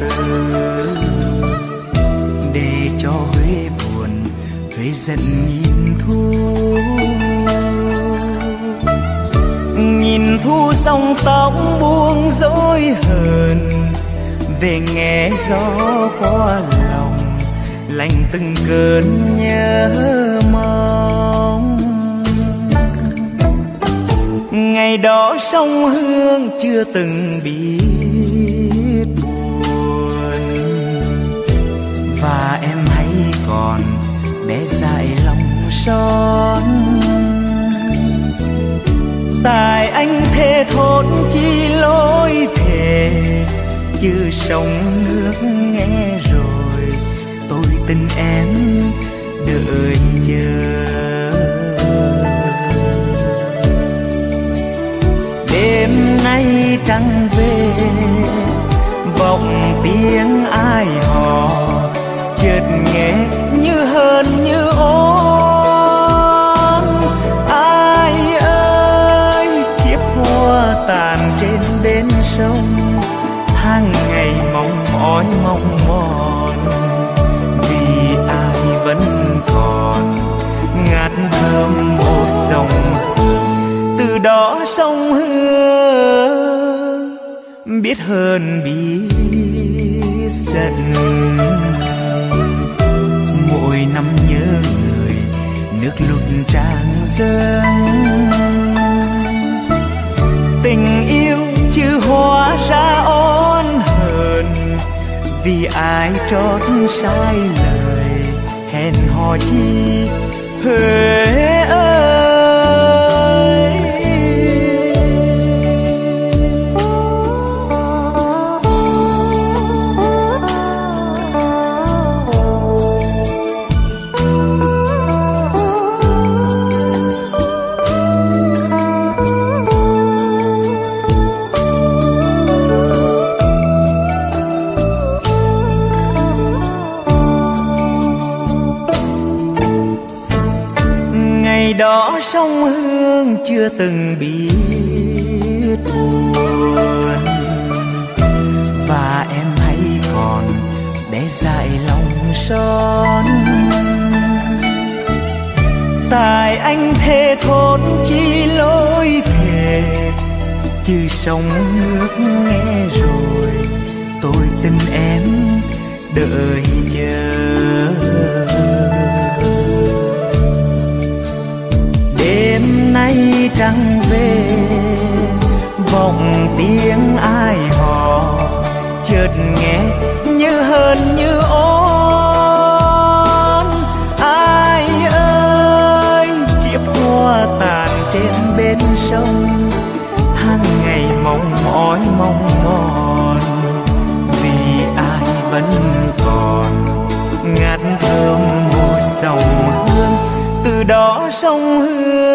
từ. Để cho huế buồn, huế giận nhìn thu. Nhìn thu sông tóc buông dối hờn. Về nghe gió qua lòng, lành từng cơn nhớ mong. Ngày đó sông hương chưa từng biết. Buồn và em hãy còn bé dại lòng son. Tại anh thề thốt chi lối thề chứ sông nước nghe rồi, tôi tin em đợi chờ. Nay trăng về vọng tiếng ai hò, chợt nghe như hơn như ôn ai ơi, kiếp hoa tàn trên bến sông, tháng ngày mong mỏi mong mòn. Vì ai vẫn còn, ngát thơm một dòng đó sông hương, biết hơn biết giận. Mỗi năm nhớ người nước lụt tràn dâng. Tình yêu chưa hóa ra oán hờn, vì ai trót sai lời hẹn hò chi huế trong sông hương chưa từng biết buồn và em hãy còn để dại lòng son. Tại anh thề thốt chi lối thề chứ sông nước nghe rồi, tôi tin em đợi chờ trăng về, vọng tiếng ai hò, chợt nghe như hơn như ôn ai ơi, kiếp hoa tàn trên bên sông, tháng ngày mong mỏi, mong mòn. Vì ai vẫn còn, ngát thơm một dòng hương, từ đó sông hương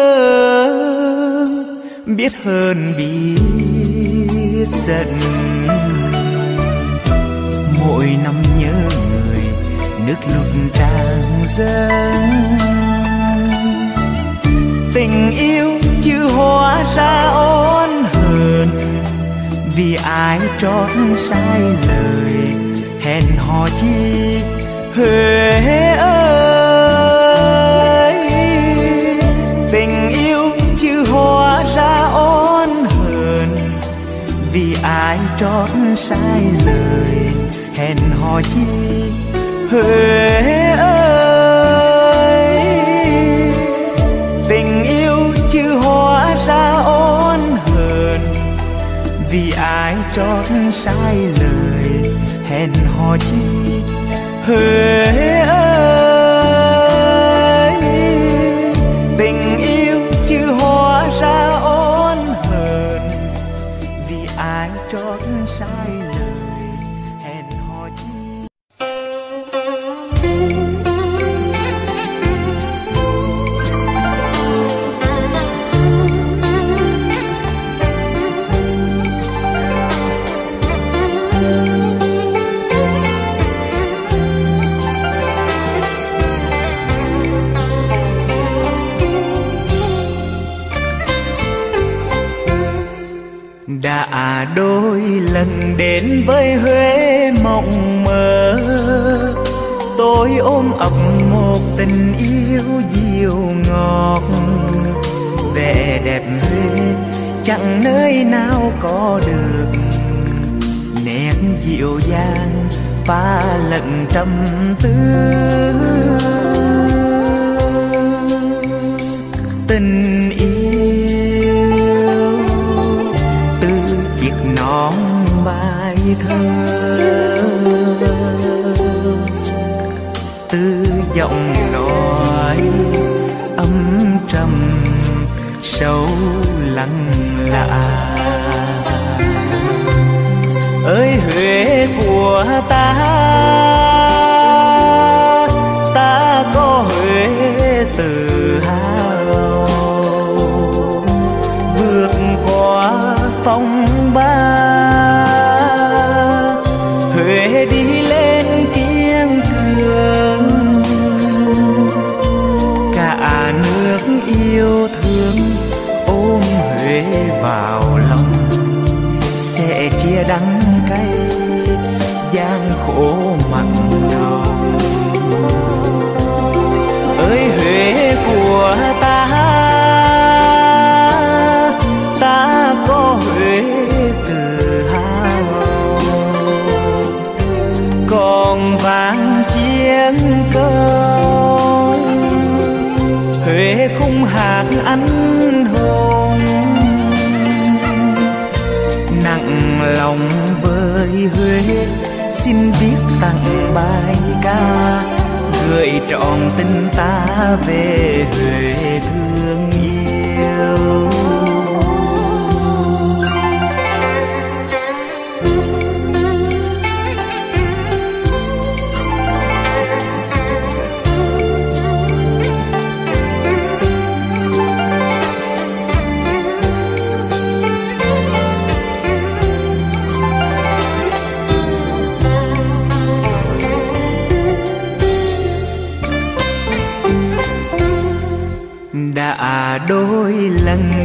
biết hơn, biết giận. Mỗi năm nhớ người, nước lụt tràn dâng. Tình yêu chưa hóa ra ôn hờn, vì ai trót sai lời, hẹn hò chi huế ơi. Ai trót sai lời, hẹn hò chi huế ơi. Tình yêu chưa hóa ra oán hờn, vì ai trót sai lời, hẹn hò chi huế ơi. Đến với huế mộng mơ. Tôi ôm ấp một tình yêu dịu ngọt. Vẻ đẹp huế chẳng nơi nào có được. Nét dịu dàng pha lẫn trầm tư. Lạ. Ơi huế của ta. ta mặn nồng ơi huế của ta ta có huế tự hào còn vang chiến câu huế khung hạt anh hùng nặng lòng với huế, xin biết tặng bài ca. Gửi trọn tình ta về huế.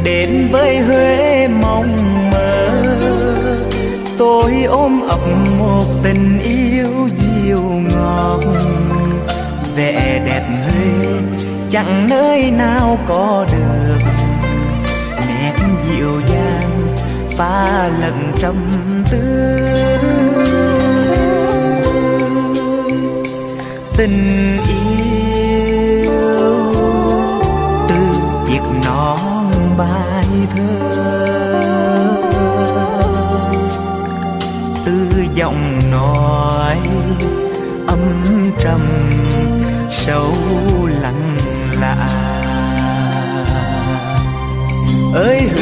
Đến với Huế mong mơ. Tôi ôm ấp một tình yêu dịu ngọt. Vẻ đẹp Huế chẳng nơi nào có được. Nét dịu dàng, pha lẫn trầm tư tình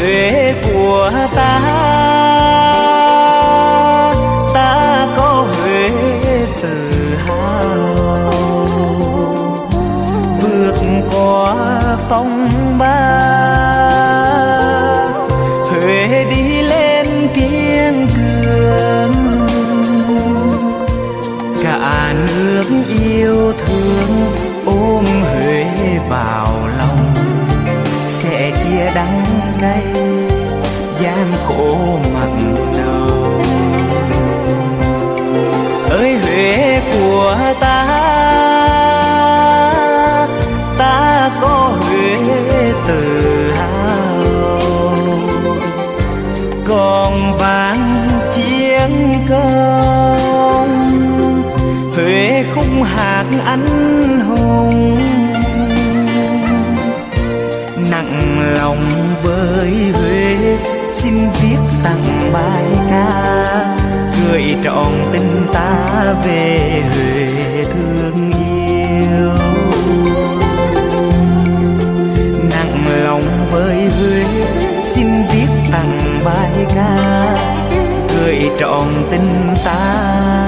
quê của ta. Ta có huế tự hào, vượt qua phong ba. Huế đi lên kiên cường, cả nước yêu thương ôm huế vào lòng. Sẽ chia đắng đây bài ca. Gửi trọn tình ta về huế thương yêu. Nặng lòng với huế, xin viết tặng bài ca. Gửi trọn tình ta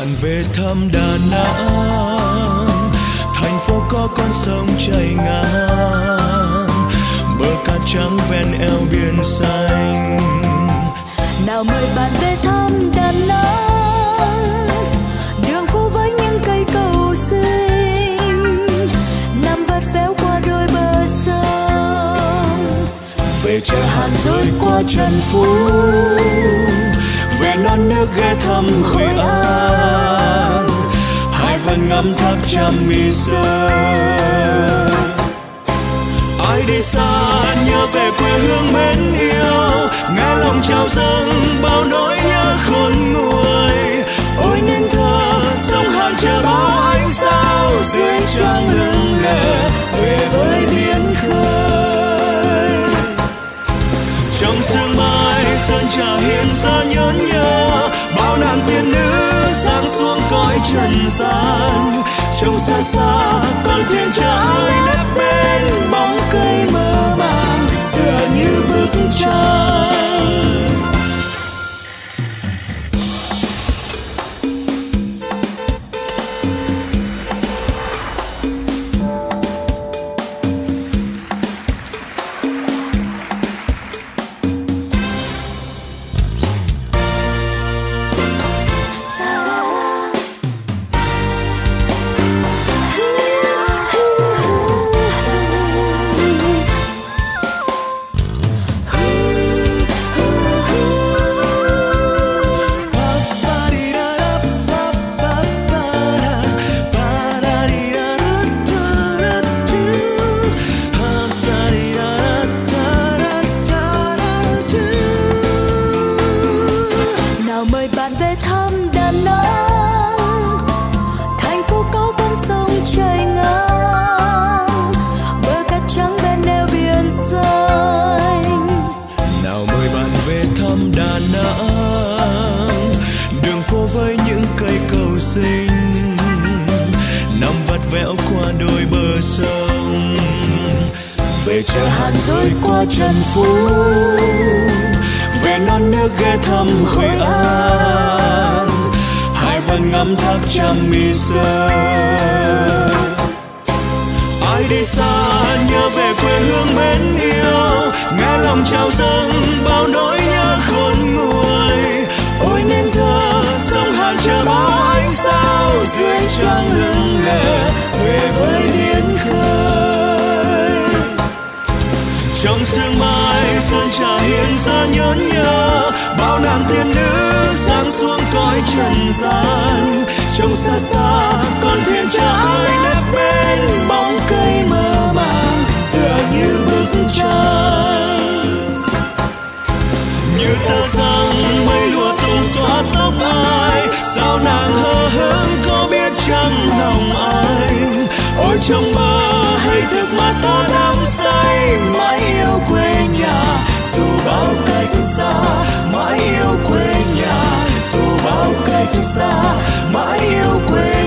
bạn về thăm đà nẵng. Thành phố có con sông chảy ngang bờ cát trắng ven eo biển xanh. Nào mời bạn về thăm đà nẵng. Đường phố với những cây cầu xinh nằm vắt véo qua đôi bờ sông. Về chợ hàn rơi qua trần phú về non nước ghé thăm hội an. Hai vần ngắm tháp trăm mi sơn. Ai đi xa nhớ về quê hương mến yêu. Nghe lòng trao dâng bao nỗi nhớ khôn nguôi. Ôi nên thơ, sông hàn chờ bao ánh sao. Dưới trăng lưng lệ về với biển xa nhớ nhớ, bao nàng tiên nữ giáng xuống cõi trần gian. Trông xa xa, con thiên trải nếp bên, bóng cây mơ màng, tựa như bức tranh không xóa tóc ai, sao nàng hờ hững có biết chẳng lòng anh ôi trong mơ hay thức mà ta đắm say, mãi yêu quê nhà, dù bao cách xa, mãi yêu quê nhà, dù bao cách xa, mãi yêu quê nhà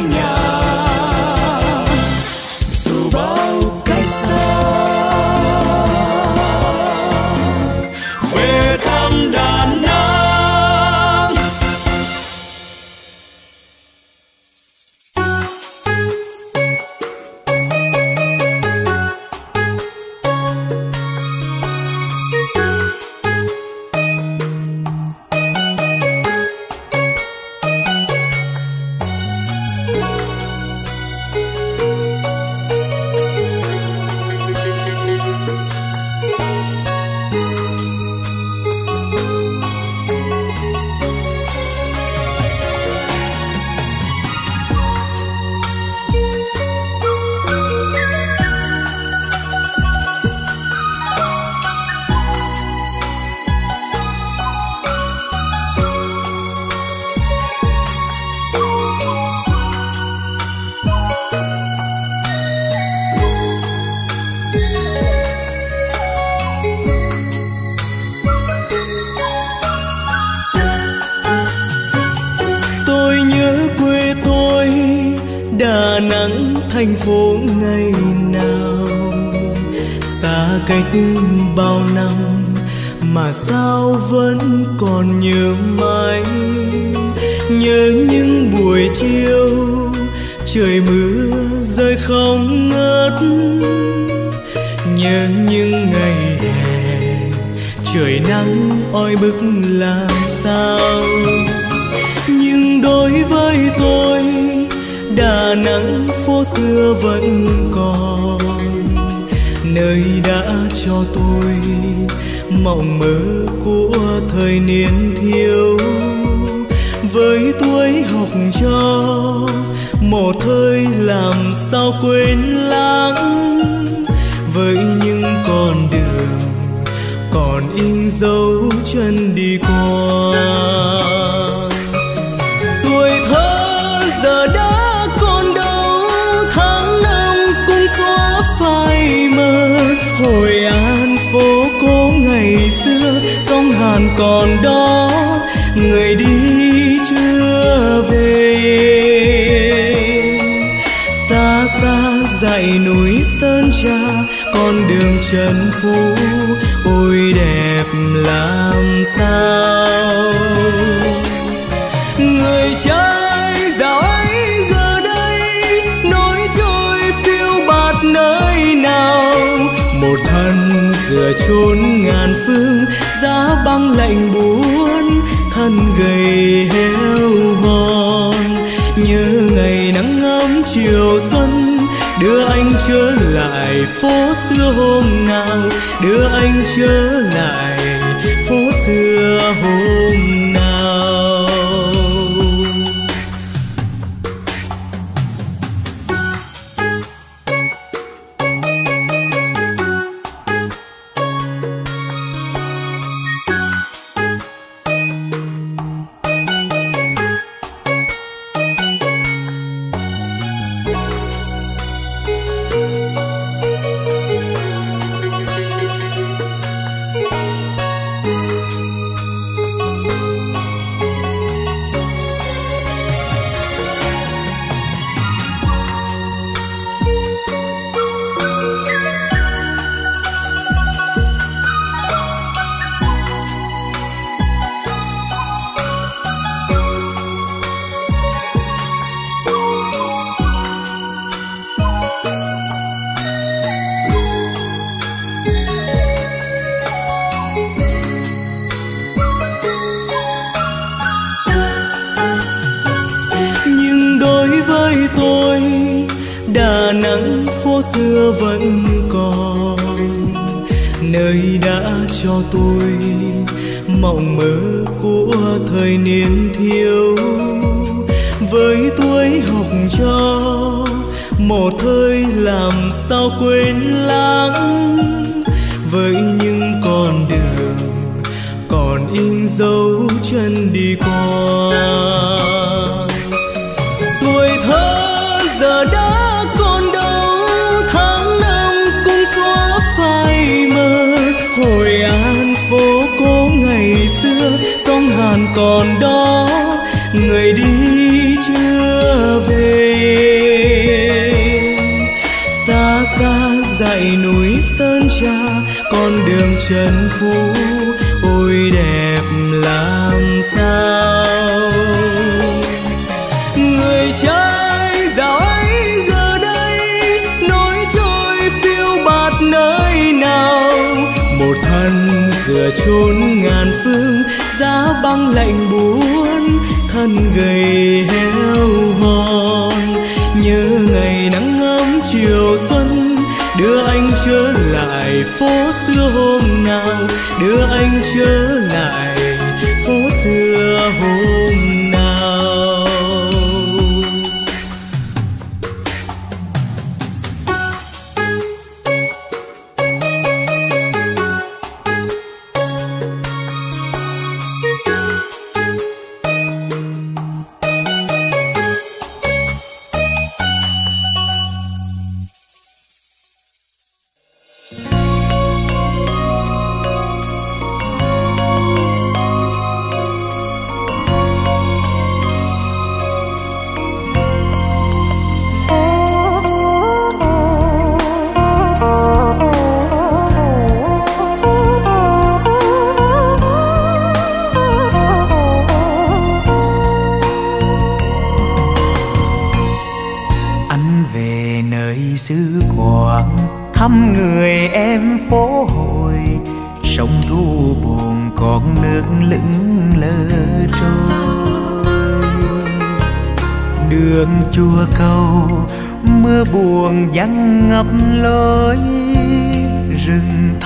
thân gầy héo hon nhớ ngày nắng ấm chiều xuân, đưa anh trở lại phố xưa hôm nào. Đưa anh trở lại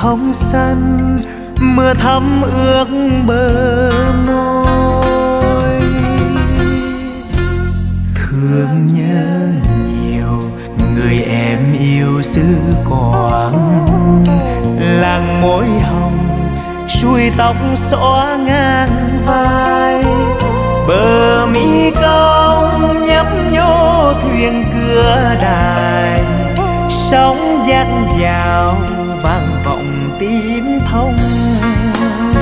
hồng xanh mưa thắm ướt bờ môi. Thương nhớ nhiều, người em yêu xứ quảng làng mối hồng, xuôi tóc xõa ngang vai. Bờ mi công nhấp nhô thuyền cửa đài, sóng dắt dào tiếng thông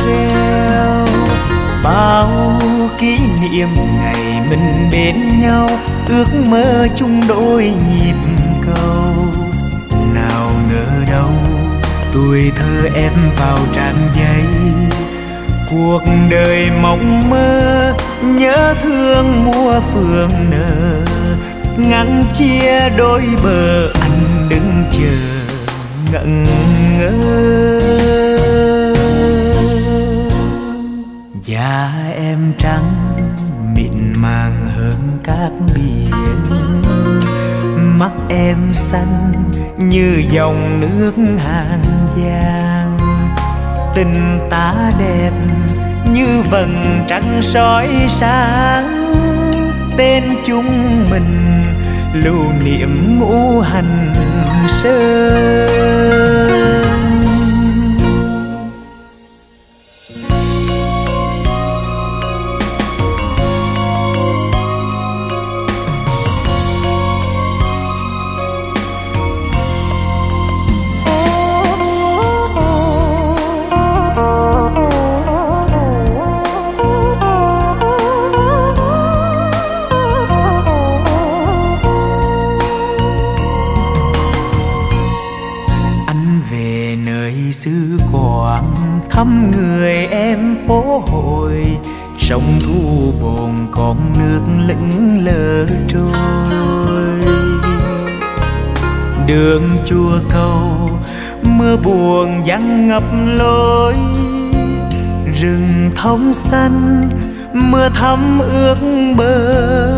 reo bao kỷ niệm ngày mình bên nhau, ước mơ chung đôi nhịp cầu. Nào ngờ đâu, tuổi thơ em vào trang giấy. Cuộc đời mộng mơ, nhớ thương mùa phường nở. Ngăn chia đôi bờ anh đứng chờ ngẩn ngơ. Da em trắng, mịn màng hơn các biển. Mắt em xanh như dòng nước hàng giang. Tình ta đẹp như vầng trăng soi sáng. Tên chúng mình, lưu niệm ngũ hành sơn buồn vắng ngập lối. Rừng thông xanh mưa thấm ướt bờ